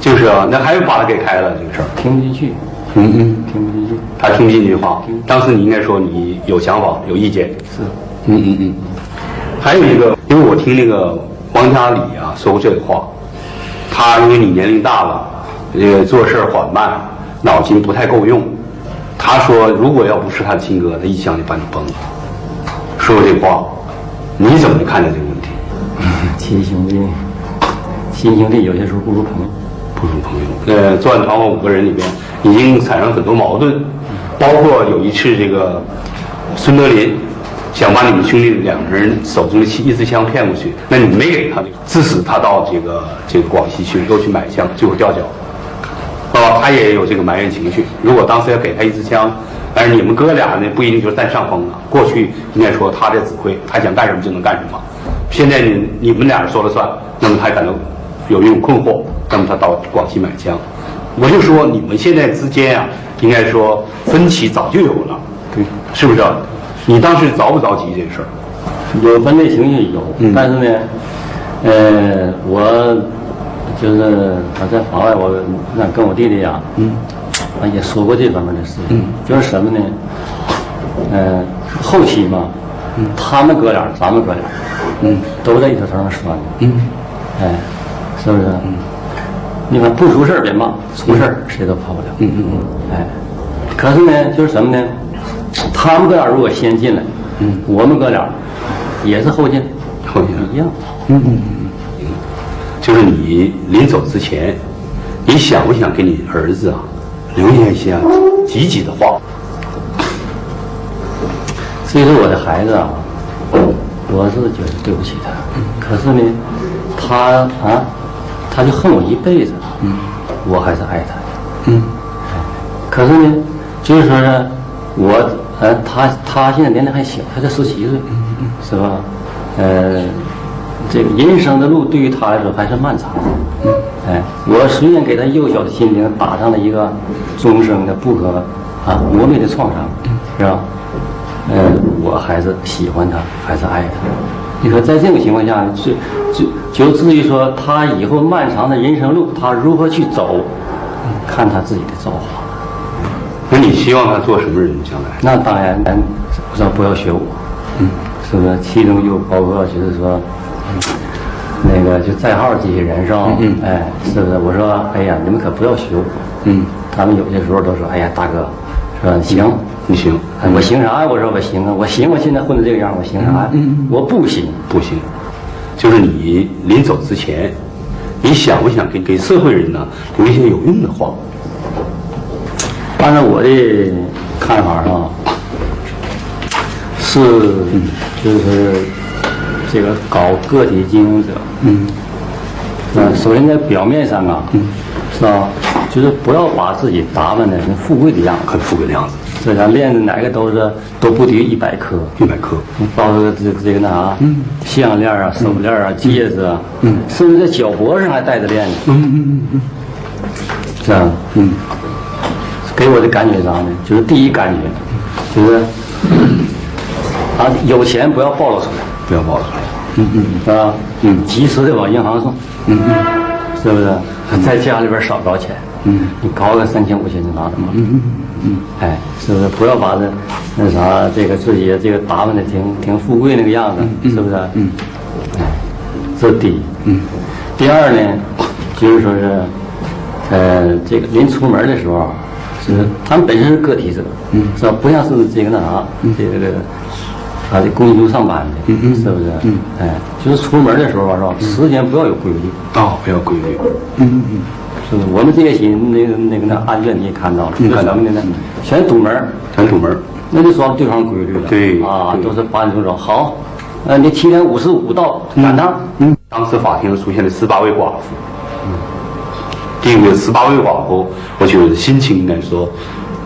就是啊，那还是把他给开了这个事儿。听不进去。嗯嗯，听不进去。他听不进去话。当时你应该说你有想法、有意见。是。嗯嗯嗯。还有一个，因为我听那个王家里啊说过这个话。他因为你年龄大了，这个做事缓慢，脑筋不太够用。他说，如果要不是他的亲哥，他一枪就把你崩了。说这话，你怎么看待这个问题？[LAUGHS] 亲兄弟，亲兄弟有些时候不如朋友，不如朋友。呃，作案团伙五个人里边，已经产生很多矛盾，包括有一次这个孙德林。想把你们兄弟两个人手中的一支枪骗过去，那你没给他，致使他到这个这个广西去又去买枪，最后掉脚。哦，他也有这个埋怨情绪。如果当时要给他一支枪，但是你们哥俩呢不一定就占上风了。过去应该说他在指挥，他想干什么就能干什么。现在你你们俩人说了算，那么他感到有一种困惑，那么他到广西买枪。我就说你们现在之间啊，应该说分歧早就有了，对，是不是？你当时着不着急这事儿？有分裂情绪有，但是呢，呃，我就是他在房外，我那跟我弟弟呀，嗯，啊也说过这方面的事，嗯，就是什么呢？呃，后期嘛，嗯，他们哥俩，咱们哥俩，嗯，都在一条船上拴嗯，哎，是不是？嗯，你看不出事儿别骂，出事儿谁都跑不了，嗯嗯嗯，哎，可是呢，就是什么呢？他们哥俩如果先进来，嗯，我们哥俩也是后进，后进。一样，嗯嗯嗯，就是你临走之前，你想不想给你儿子啊留下一些积极的话？所以说我的孩子啊，我是觉得对不起他，可是呢，他啊，他就恨我一辈子，嗯，我还是爱他的，嗯，可是呢，就是说呢，我。呃，他他现在年龄还小，他才十七岁，是吧？呃，这个人生的路对于他来说还是漫长。哎，我虽然给他幼小的心灵打上了一个终生的不可啊磨灭的创伤，是吧？呃，我还是喜欢他，还是爱他。你说在这种情况下，就就就至于说他以后漫长的人生路，他如何去走，看他自己的造化。那你希望他做什么人？将来？那当然，咱说不要学我，嗯，是不是？其中就包括就是说，那个就在号这些人是吧？嗯，哎，是不是？我说，哎呀，你们可不要学我，嗯，他们有些时候都说，哎呀，大哥，是吧？行，你行，我行啥呀？我说我行啊，我行，我现在混的这个样，我行啥呀？嗯，我不行，不行，就是你临走之前，你想不想给给社会人呢留一些有用的话？按照我的看法啊，是就是这个搞个体经营者，嗯，啊，首先在表面上啊，嗯，是吧？就是不要把自己打扮的跟富贵的样子，很富贵的样子。这像链子哪个都是都不低于一百颗，一百颗，包括这这个那啥，嗯，项链啊、手链啊、戒指啊，嗯，甚至在脚脖上还戴着链子，嗯嗯嗯嗯，这样，嗯。给我的感觉啥呢？就是第一感觉，就是啊，有钱不要暴露出来，不要暴露出来。嗯嗯，是吧？嗯，及时的往银行送，嗯嗯，是不是？在家里边少搞钱，嗯，你搞个三千五千就拿着嘛，嗯嗯嗯，哎，是不是？不要把这那啥，这个自己这个打扮的挺挺富贵那个样子，是不是？嗯，哎，这第一，嗯，第二呢，就是说是，呃，这个临出门的时候，是他们本身是个体者，嗯，是吧？不像是这个那啥，这个这个。啊，这工作上班的，嗯嗯，是不是？嗯，哎，就是出门的时候吧，是吧？时间不要有规律，啊，不要规律，嗯嗯嗯，是不是？我们这些新那个那个那案卷你也看到了，你看咱们的呢，全堵门，全堵门，那就说对方规律了，对，啊，都是八点钟走，好，呃，你七点五十五到赶趟，嗯，当时法庭出现了十八位寡妇，嗯，第一个十八位寡妇，我觉得心情应该说。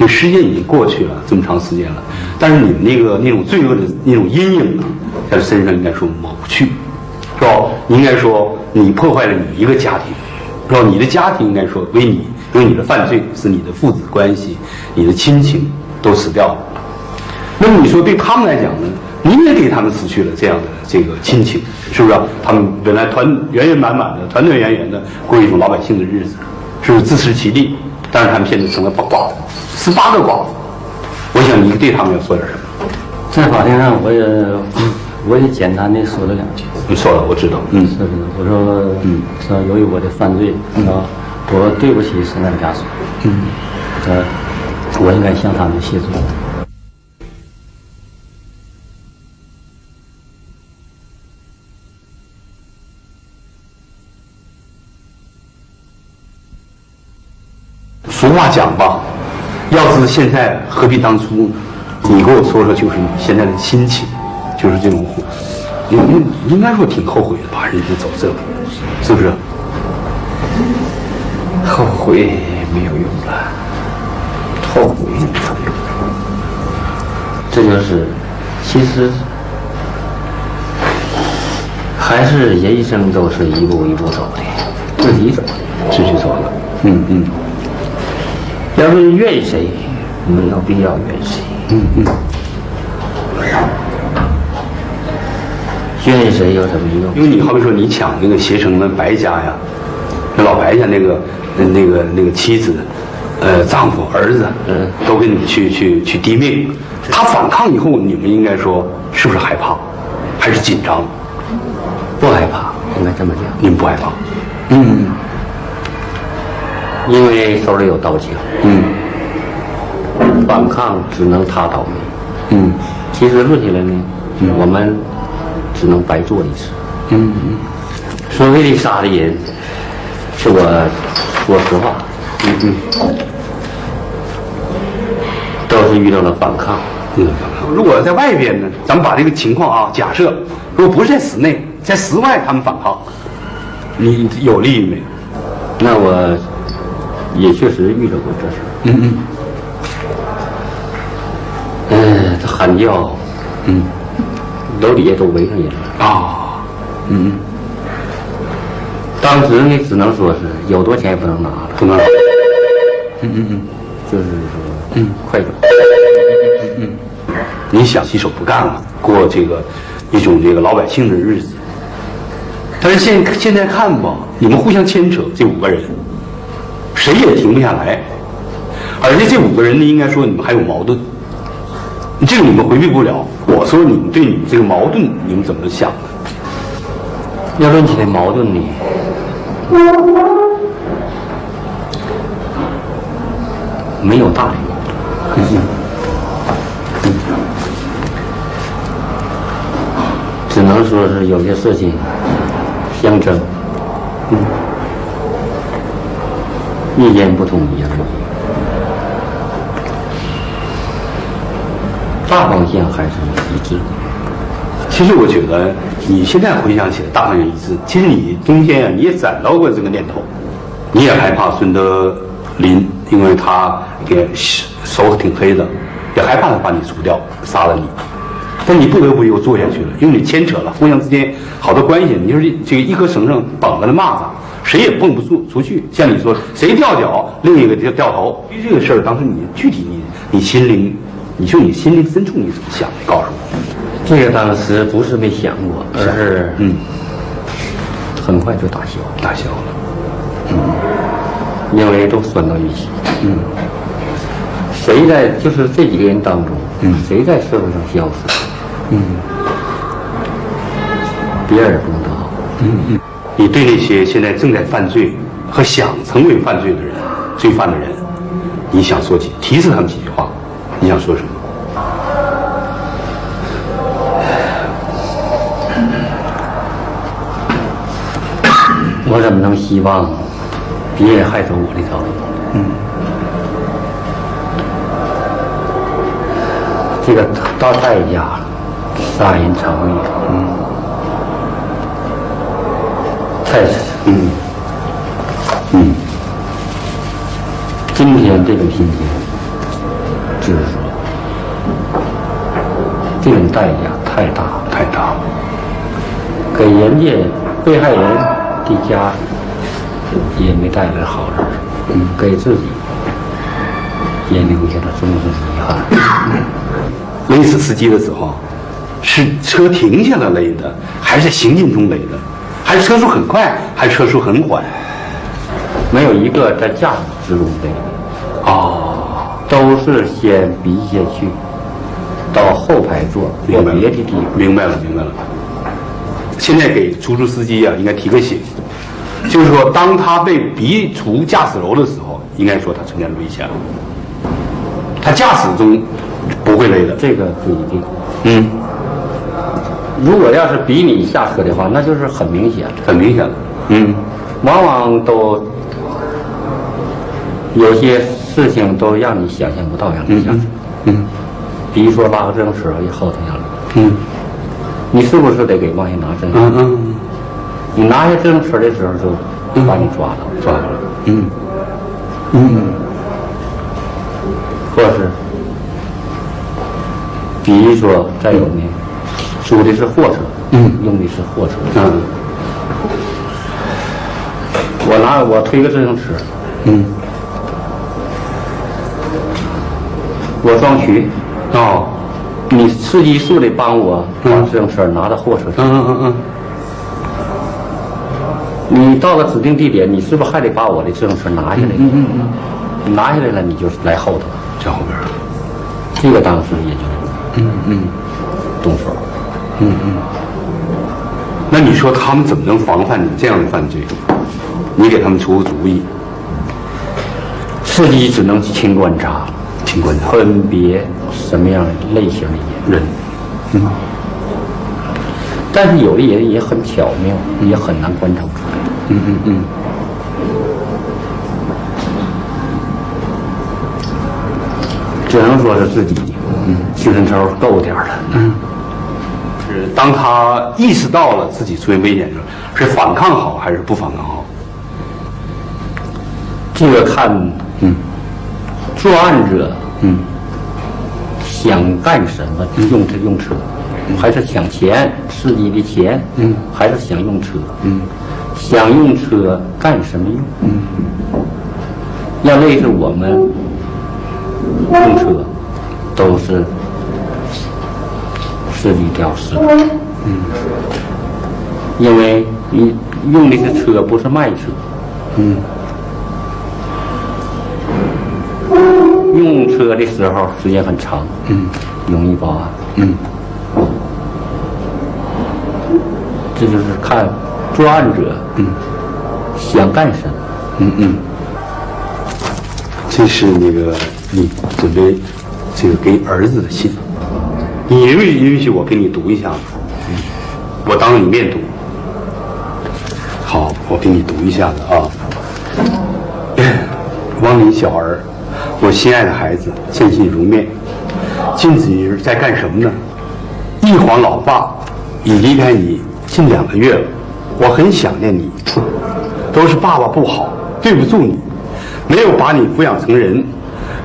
那时间已经过去了这么长时间了，但是你们那个那种罪恶的那种阴影呢，在身上应该说抹不去，是吧？你应该说你破坏了你一个家庭，是吧？你的家庭应该说为你因为你的犯罪，是你的父子关系、你的亲情都死掉了。那么你说对他们来讲呢？你也给他们失去了这样的这个亲情，是不是？他们本来团圆圆满满的、团团圆圆的过一种老百姓的日子，是不是自食其力？但是他们现在成了寡妇。十八个寡妇，我想你对他们要说点什么？在法庭上，我也 [COUGHS] 我也简单的说了两句。你说了，我知道。嗯，是是，我说，嗯，说由于我的犯罪，啊，我对不起死难家属。嗯，呃，我应该向他们谢罪。俗话讲吧。要是现在何必当初？你给我说说，就是你现在的心情，就是这种，应应应该说挺后悔的吧？人家走这步，是不是？后悔没有用了，后悔没有用。这就是，其实还是人生都是一步一步走的，自己走，自己走的。嗯嗯。要是怨谁，没有必要怨谁。嗯嗯。怨谁有什么用？因为你好比说，你抢那个携程的白家呀，那老白家那个那个那个妻子，呃，丈夫、儿子，嗯，都跟你去去去抵命。他反抗以后，你们应该说是不是害怕，还是紧张？不害怕，应该这么讲。你们不害怕？嗯。因为手里有刀枪，嗯，反抗只能他倒霉，嗯，其实论起来呢，我们只能白做一次，嗯。嗯，所谓的杀的人，是我说实话，嗯嗯，都是遇到了反抗，嗯，如果在外边呢，咱们把这个情况啊，假设如果不是在室内，在室外他们反抗，你有利于没？那我。也确实遇到过这事嗯嗯。嗯，他喊叫，嗯，楼底下都围上人了。啊。嗯嗯。当时呢，只能说是有多钱也不能拿了。不能。嗯嗯嗯。就是说，嗯，快走。嗯嗯。你想洗手不干了，过这个一种这个老百姓的日子。但是现现在看吧，你们互相牵扯，这五个人。谁也停不下来，而且这五个人呢，应该说你们还有矛盾，这个你们回避不了。我说你们对你们这个矛盾，你们怎么想的？要论起来矛盾呢，没有大的矛盾，只能说是有些事情相争。嗯。意见不统一而已，大方向还是一致。其实我觉得，你现在回想起来，大方向一致。其实你中间啊，你也攒到过这个念头，你也害怕孙德林，因为他给手挺黑的，也害怕他把你除掉，杀了你。但你不得不又做下去了，因为你牵扯了互相之间好多关系。你说这这个一颗绳上绑着的蚂蚱。谁也蹦不出出去，像你说，谁掉脚，另一个就掉头。对这个事儿，当时你具体你你心灵，你说你心灵深处你怎么想？的告诉我。这个当时不是没想过，而是嗯，很快就打消了，打消了。嗯因为都拴到一起。嗯，谁在就是这几个人当中，嗯谁在社会上消失，嗯别人也不能得好。嗯嗯，你对那些现在正在犯罪和想成为犯罪的人、罪犯的人，你想说几提示他们几句话？你想说什么？我怎么能希望别人害走我这条路？嗯这个到代价，杀人偿命，嗯太嗯嗯今天这种心情，就是说，这种代价太大，太大了。给人家被害人的家也没带来好日子，嗯，给自己也留下了种种遗憾。勒死司机的时候，是车停下了勒的，还是行进中勒的？还是车速很快，还是车速很缓？没有一个在驾驶之中的，哦，都是先逼下去，到后排座或明白了别的地方。明白了，明白了。现在给出租司机啊，应该提个醒，就是说，当他被逼出驾驶楼的时候，应该说他存在危险了。他驾驶中不会累的。这个不一定。嗯，如果要是比你下车的话，那就是很明显。很明显了。嗯。往往都有些事情都让你想象不到，让你想。嗯。嗯。比如说拉个自行车一后头下来，嗯。你是不是得给往下拿自行车？嗯嗯。你拿下自行车的时候就把你抓到，抓住了，嗯。嗯。或是比如说再有呢，租的是货车，嗯用的是货车，嗯我拿我推个自行车，嗯我装渠，哦你司机是得帮我把自行车拿到货车上。嗯嗯嗯你到了指定地点，你是不是还得把我的自行车拿下来？嗯嗯嗯，你拿下来了，你就来后头。在后边。这个当时也就嗯嗯动手。嗯嗯。那你说他们怎么能防范你这样的犯罪？你给他们出个主意，自己只能勤观察，勤观察分别什么样的类型的人。人。嗯但是有的人也很巧妙，也很难观察出来。嗯嗯嗯只能说是自己，嗯，精神头够点儿了。嗯。是当他意识到了自己出现危险的时候，是反抗好还是不反抗好？这个看嗯。作案者嗯想干什么，用车用车，还是想钱，司机的钱，嗯。还是想用车，嗯。想用车干什么用？嗯。要类似我们用车，都是是一条事，嗯因为你用的是车，不是卖车。嗯用车的时候时间很长，嗯容易报案。嗯这就是看作案者嗯想干什么。嗯嗯。这是那个你准备这个给儿子的信，你允不允许我给你读一下吗？我当着你面读。好，我给你读一下子啊。[COUGHS] 汪林小儿，我心爱的孩子，见信如面。近几日在干什么呢？一晃老爸已离开你近两个月了，我很想念你。都是爸爸不好，对不住你，没有把你抚养成人，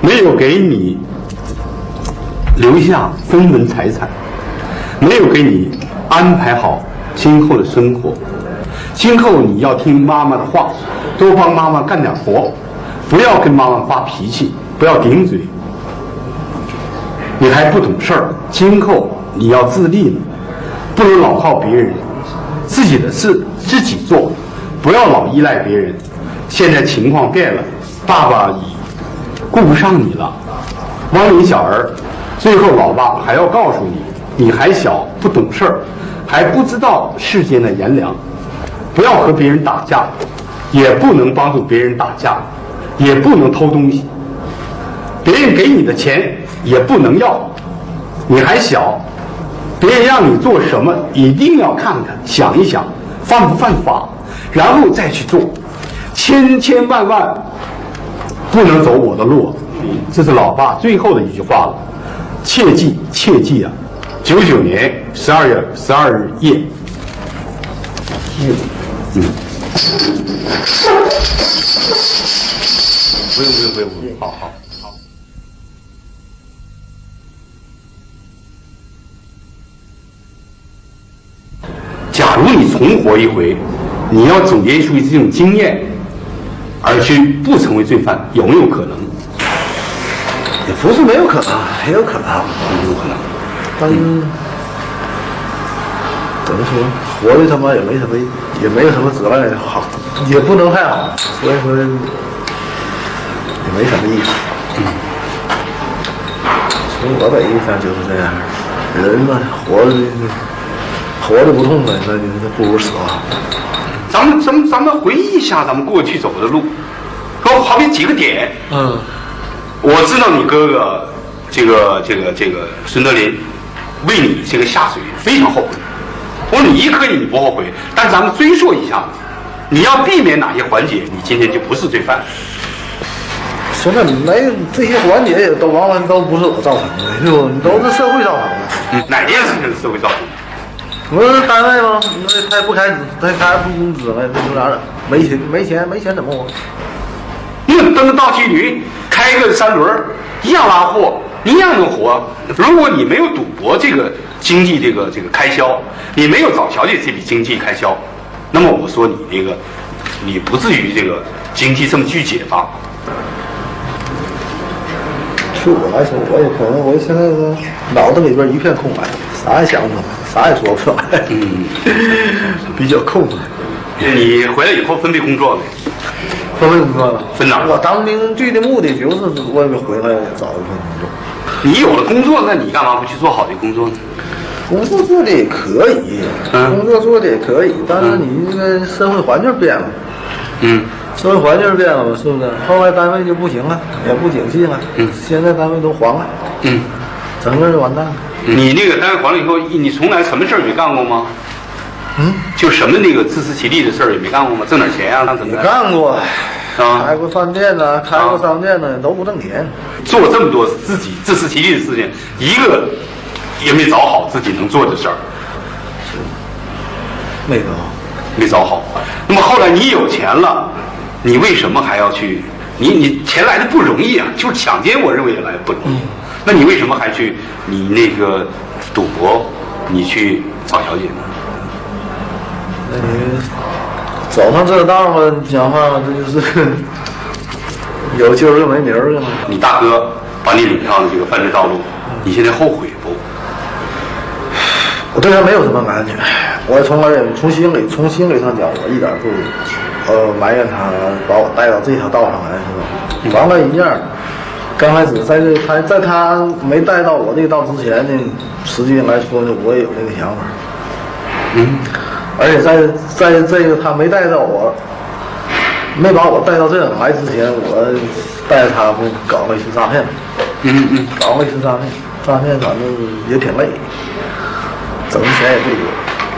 没有给你留下分文财产，没有给你安排好今后的生活。今后你要听妈妈的话，多帮妈妈干点活，不要跟妈妈发脾气，不要顶嘴。你还不懂事儿，今后你要自立了，不能老靠别人，自己的事自己做，不要老依赖别人。现在情况变了，爸爸已顾不上你了。汪林小儿，最后老爸还要告诉你，你还小，不懂事儿，还不知道世间的炎凉，不要和别人打架，也不能帮助别人打架，也不能偷东西。别人给你的钱也不能要，你还小，别人让你做什么一定要看看想一想，犯不犯法，然后再去做，千千万万不能走我的路。这是老爸最后的一句话了，切记切记啊！九九年十二月十二日夜，嗯，不用不用不用不用，好好好。假如你重活一回，你要总结出这种经验，而去不成为罪犯，有没有可能？也不是没有可能，很有可能，有可能。但是怎么说，活的他妈也没什么，也没有什么责任好，也不能太好，所以说也没什么意思。从我的印象就是这样，人嘛，活着。活着不痛快，那那不如死了。咱们咱们咱们回忆一下咱们过去走的路，说好比几个点。嗯，我知道你哥哥，这个这个这个孙德林，为你这个下水非常后悔。我说你可以你不后悔，但咱们追溯一下，你要避免哪些环节，你今天就不是罪犯。现在没这些环节也都往往都不是我造成的，是不？都是社会造成的。嗯，哪件事情是社会造成的？我是单位吗？那他不开支，他开不工资了，那有啥的？没钱，没钱，没钱怎么活？你蹬倒骑驴，开个三轮，一样拉货，一样能活。如果你没有赌博这个经济这个这个开销，你没有找小姐这笔经济开销，那么我说你那个，你不至于这个经济这么巨解吧？对我来说，我也可能我现在是脑子里边一片空白，啥也想不出来，啥也说不出来，嗯，[LAUGHS] 比较空白。你回来以后分配工作没？分配工作了，分哪我当兵去的目的就是为了回来找一份工作。你有了工作，那你干嘛不去做好的工作呢？工作做的也可以，嗯工作做的也可以，但是你这个社会环境变了，嗯，社会环境变了嘛，是不是？后来单位就不行了，也不景气了，嗯现在单位都黄了，嗯，整个就完蛋了。你那个单位黄了以后，你从来什么事儿没干过吗？嗯，就什么那个自食其力的事儿也没干过吗？挣点钱啊、那怎么？干过，啊开过饭店呢、开过商店呢，都不挣钱。做这么多自己自食其力的事情，一个也没找好自己能做的事儿，没有，没找好。那么后来你有钱了，你为什么还要去？你你钱来的不容易啊，就是抢劫，我认为也来不容易。那你为什么还去你那个赌博？你去找小姐呢？那你走上这道吧，讲话这就是 [LAUGHS] 有今儿个没明儿个嘛。你大哥把你领上了这个犯罪道路，你现在后悔不？我对他没有什么感觉，我从来也从心里从心理上讲，我一点不呃埋怨他把我带到这条道上来，是吧？完了一样。刚开始在这他在他没带到我这个道之前呢，实际上来说呢，我也有这个想法。嗯，而且在在这个他没带到我，没把我带到这来之前，我带着他不搞了一次诈骗，嗯嗯，搞了一次诈骗，诈骗反正也挺累，挣的钱也不多。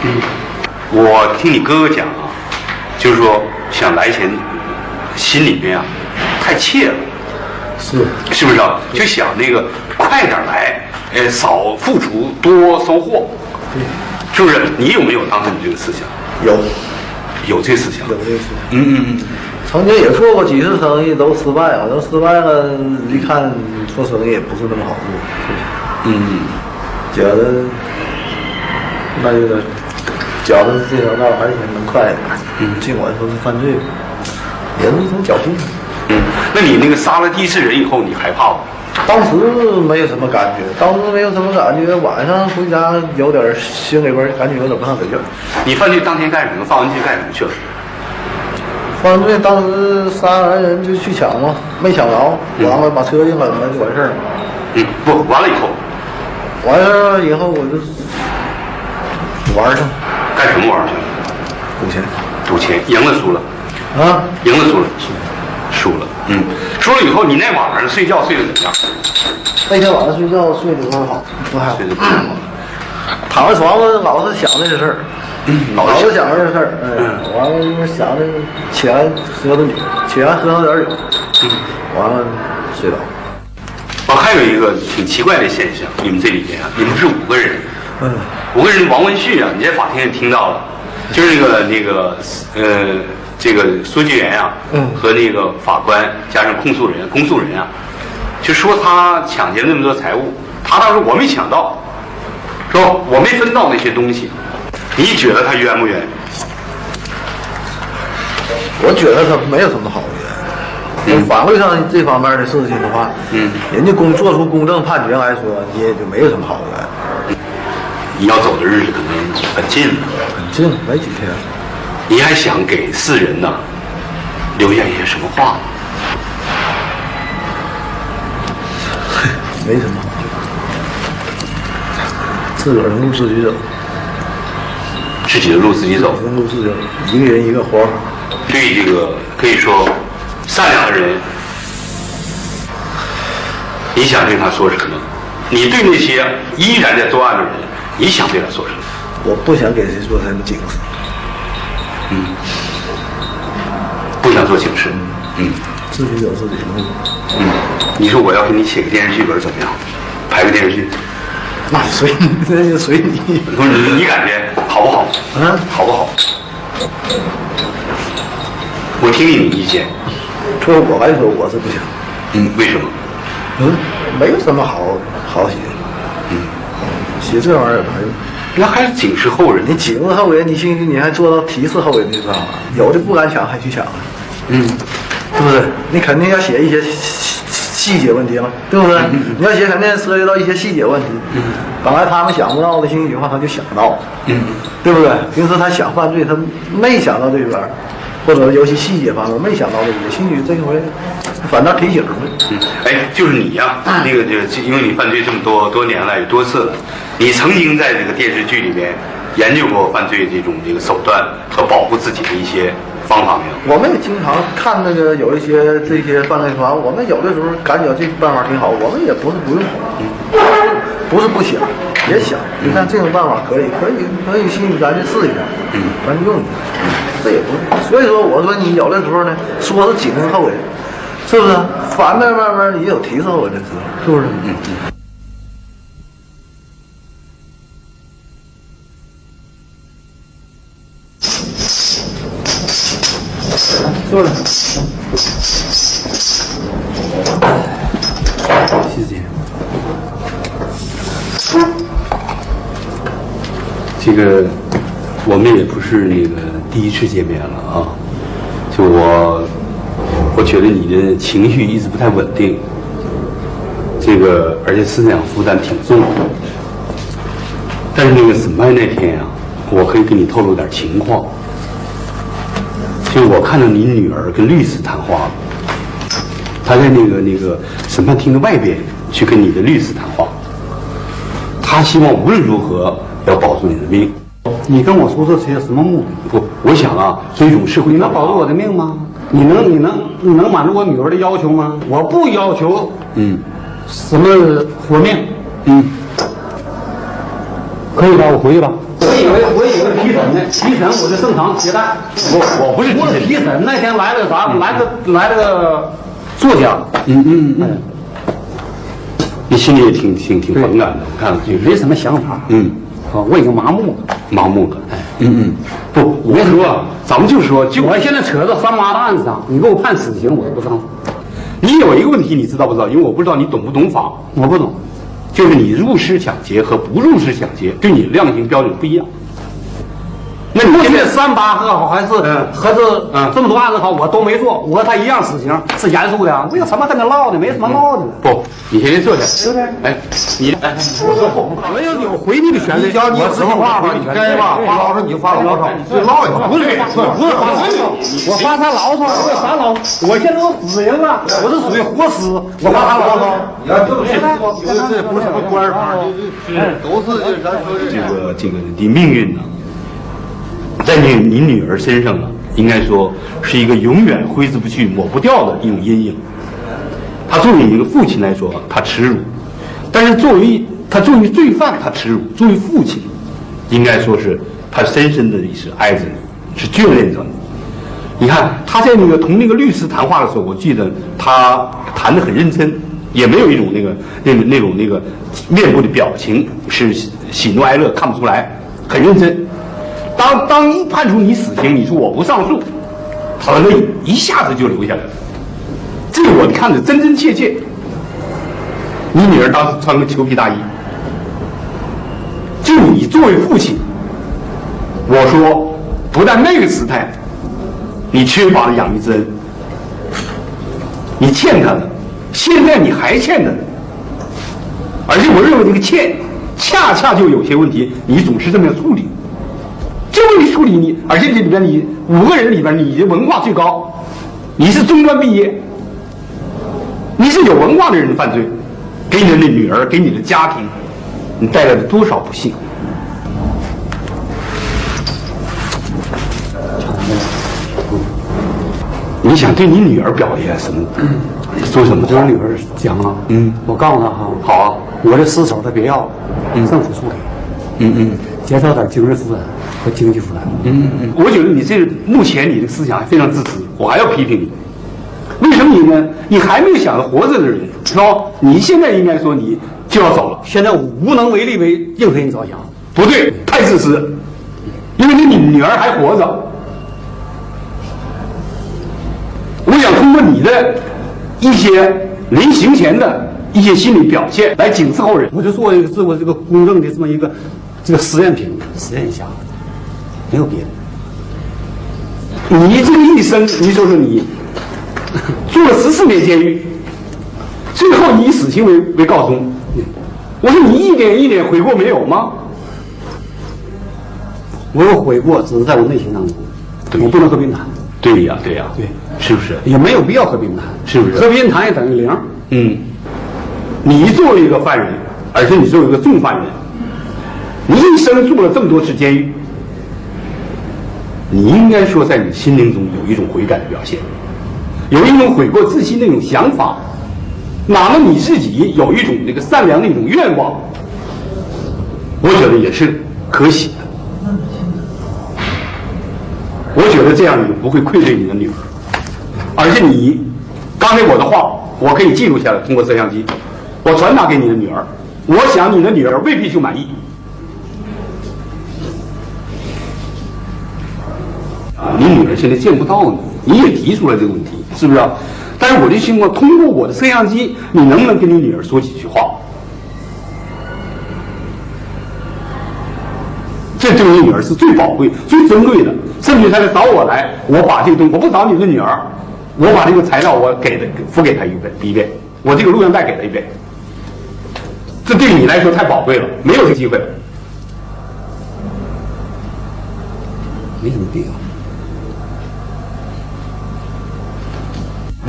嗯，我听你哥哥讲啊，就是说想来钱，心里面啊太怯了，是，是不是啊？就想那个快点来，呃，少付出多收获，是不是？你有没有当时你这个思想？有有这思想？有这思想。嗯嗯嗯。曾经也做过几次生意，都失败了，都失败了，一看做生意也不是那么好做，是？嗯，觉得那就得觉得这条道还是能快一点。嗯尽管说是犯罪，也是一种侥幸。嗯，那你那个杀了第一次人以后，你害怕不？当时没有什么感觉，当时没有什么感觉，晚上回家有点心里边感觉有点不太得劲儿。你犯罪当天干什么？犯完罪干什么去了？犯罪当时杀完人就去抢嘛，没抢着，完了把车一扔了就完事儿了。嗯，不，完了以后完了以后我就玩儿去了，干什么玩儿去了？赌钱赌钱，赢了输了，啊，赢了输了，输了。嗯，输了以后，你那晚上睡觉睡得怎么样？那天晚上睡觉睡得不太好，不太好睡，得不好。躺在床上老是想这个事儿。老老是想这个事儿，嗯，完了就是想着起来喝点酒，起来喝上点酒，完了睡着。我，还有一个挺奇怪的现象，你们这里边啊，你们是五个人，嗯，五个人王文旭啊，你在法庭也听到了，就是那个那个呃，这个书记员啊，嗯和那个法官加上控诉人、公诉人啊，就说他抢劫了那么多财物，他当时我没抢到，说我没分到那些东西，你觉得他冤不冤？我觉得他没有什么好冤。从法律上这方面的事情的话，嗯，人家公做出公正判决来说，你也就没有什么好冤。你要走的日子可能很近了，很近，没几天，你还想给世人呢留下一些什么话呢？[LAUGHS] 没什么。自个儿的路自己走，自己的路自己走自。己的路自己走，一个人一个活法。对这个可以说善良的人，你想对他说什么？你对那些依然在作案的人，你想对他说什么？我不想给谁做什么警示，不想做警示，嗯自己走自己的路。嗯。你说我要给你写个电视剧本怎么样？拍个电视剧，那随你，[LAUGHS] 那就随你。不是你你感觉好不好？嗯好不好？我听听你意见。作为我来说，我是不行。嗯，为什么？嗯，没有什么好好写。嗯，写这玩意儿有啥用？那还是警示后人。你警示后人，你信不信？你还做到提示后人的办法？有的不敢抢，还去抢，嗯，对不对？你肯定要写一些细细节问题了，对不对？你要写，肯定涉及到一些细节问题。嗯本来他们想不到的兴许话，他就想到了，嗯，对不对？平时他想犯罪，他没想到这边儿，或者游戏细节方面没想到这些，兴许这回反倒提醒了。嗯，哎，就是你呀、那个就就因为你犯罪这么多多年了，有多次了，你曾经在这个电视剧里面研究过犯罪这种这个手段和保护自己的一些方法没有？我们也经常看那个有一些这些犯罪团，我们有的时候感觉这办法挺好，我们也不是不用，不是不想，也想。你看这种办法可以，可以，可以，兴许咱就试一下，嗯，咱就用一下，这也不是。所以说，我说你有的时候呢，说是警示后人，是不是？反面慢慢也有提示我的时候，是不是？嗯嗯。第一次见面了啊。就我，我觉得你的情绪一直不太稳定，这个而且思想负担挺重。但是那个审判那天啊，我可以给你透露点情况。就我看到你女儿跟律师谈话了，她在那个那个审判厅的外边去跟你的律师谈话，她希望无论如何要保住你的命。你跟我说这些什么目的？不，我想啊，追逐社会你能保住我的命吗？你能你能你能满足我女儿的要求吗？我不要求嗯什么活命，嗯，可以吧？我回去吧。我以为我以为提审呢，提审我就正常接待。我我不是我是批审，那天来了个啥？来个来了个作家，嗯嗯嗯，你心里也挺挺挺反感的，我看了就是没什么想法。嗯啊，我已经麻木了。麻木了。哎嗯嗯，不，我说啊，咱们就说就我现在扯到三妈的案子上，你给我判死刑，我都不上。你有一个问题，你知道不知道？因为我不知道你懂不懂法，我不懂。就是你入室抢劫和不入室抢劫对你量刑标准不一样。那你现在三八也好，还是嗯还是嗯这么多案子好，我都没做。我和他一样死刑，是严肃的。为什么跟他唠的？没什么唠的。不，你先坐下？哎，你哎，我说我不我有有回避的权利。教你有什么话吧，你该吧，发牢骚你就发牢骚，就唠一唠。不是不是不是发牢骚，我发啥牢骚？我有啥牢？我现在都死人了，我是属于活死，我发啥牢骚？你看，就是这不是什么官方，都是这咱说这个这个的命运呢，在你你女儿身上啊，应该说是一个永远挥之不去、抹不掉的一种阴影。他作为一个父亲来说，他耻辱；但是作为他作为罪犯，他耻辱；作为父亲，应该说是他深深的是爱着你，是眷恋着你。你看他在那个同那个律师谈话的时候，我记得他谈得很认真，也没有一种那个那种那种那个面部的表情是喜喜怒哀乐看不出来，很认真。当当一判处你死刑，你说我不上诉，他的泪一下子就流下来了。这我看着真真切切。你女儿当时穿个裘皮大衣，就你作为父亲，我说不但那个时代你缺乏了养育之恩，你欠他的，现在你还欠他的，而且我认为这个欠，恰恰就有些问题，你总是这么样处理。这问题处理你，而且这里边你五个人里边，你的文化最高，你是中专毕业，你是有文化的人犯罪，给你的女儿，给你的家庭，你带来了多少不幸？你想对你女儿表现什么？说什么？话？我女儿讲啊，嗯。我告诉她哈，好啊，我这尸首她别要了，政府处理，嗯嗯。减少点精神负担和经济负担。嗯嗯，我觉得你这目前你的思想还非常自私，我还要批评你。为什么你呢？你还没有想到活着的人，是吧？你现在应该说你就要走了，现在我无能为力为任何人着想。不对，太自私，因为你女儿还活着。我想通过你的一些临行前的一些心理表现来警示后人。我就做一个自我这个公正的这么一个这个实验品，实验一下，没有别的。你这个一生，你说说你坐了十四年监狱，最后你以死刑为为告终。我说你一点一点悔过没有吗？我有悔过，只是在我内心当中，我不能和平谈，对呀，对呀，对，是不是？也没有必要和平谈，是不是和平谈也等于零。嗯，你作为一个犯人，而且你作为一个重犯人，你一生坐了这么多次监狱，你应该说在你心灵中有一种悔改的表现，有一种悔过自新的一种想法，哪怕你自己有一种那个善良的一种愿望，我觉得也是可喜的。我觉得这样你不会愧对你的女儿，而且你刚才我的话，我可以记录下来，通过摄像机，我传达给你的女儿。我想你的女儿未必就满意。啊，你女儿现在见不到你，你也提出了这个问题，是不是、但是我就希望通过我的摄像机，你能不能跟你女儿说几句话？这对你女儿是最宝贵、最珍贵的。甚至她来找我来，我把这个东西，我不找你的女儿，我把这个材料我给的付给她一遍一遍，我这个录像带给她一遍。这对你来说太宝贵了，没有这机会。没什么必要。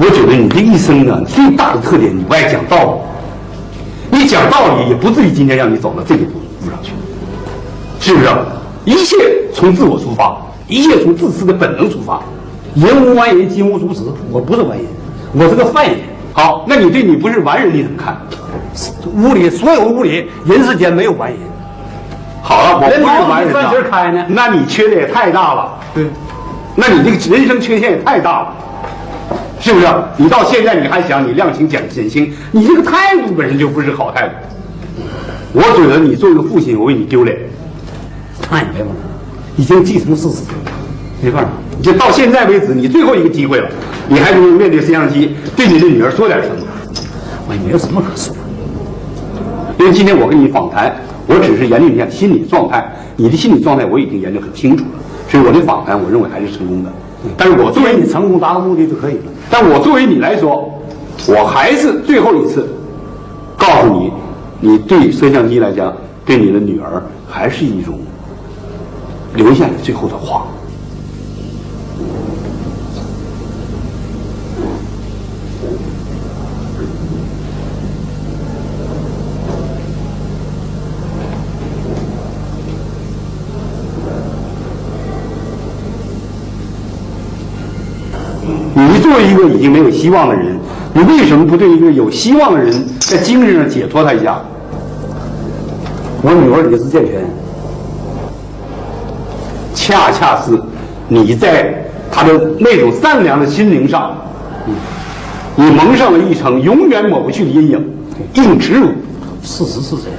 我觉得你这一生呢，最大的特点，你不爱讲道理。你讲道理也不至于今天让你走到这个路路上去，是不是？一切从自我出发，一切从自私的本能出发。人无完人，金无足赤。我不是完人，我是个犯人。好，那你对你不是完人你怎么看？屋里所有屋里人世间没有完人。好了，我不是完人人脑子比饭芯开呢那你缺的也太大了。对，那你这个人生缺陷也太大了，是不是？你到现在你还想你量刑减减轻，你这个态度本身就不是好态度。我觉得你作为一个父亲，我为你丢脸，那也没办法，已经既成事实，没办法。就到现在为止，你最后一个机会了，你还能面对摄像机对你的女儿说点什么？我也没有什么可说。因为今天我跟你访谈，我只是研究一下心理状态，你的心理状态我已经研究很清楚了。所以我的访谈，我认为还是成功的。但是我作为你成功达到目的就可以了。但我作为你来说，我还是最后一次告诉你，你对摄像机来讲，对你的女儿还是一种留下的最后的话。你作为一个已经没有希望的人，你为什么不对一个有希望的人在精神上解脱他一下？我女儿理智健全，恰恰是你在他的那种善良的心灵上，你蒙上了一层永远抹不去的阴影，一种耻辱。事实是这样。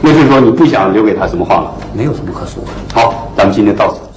那就是说，你不想留给他什么话了？没有什么可说的。好，咱们今天到此。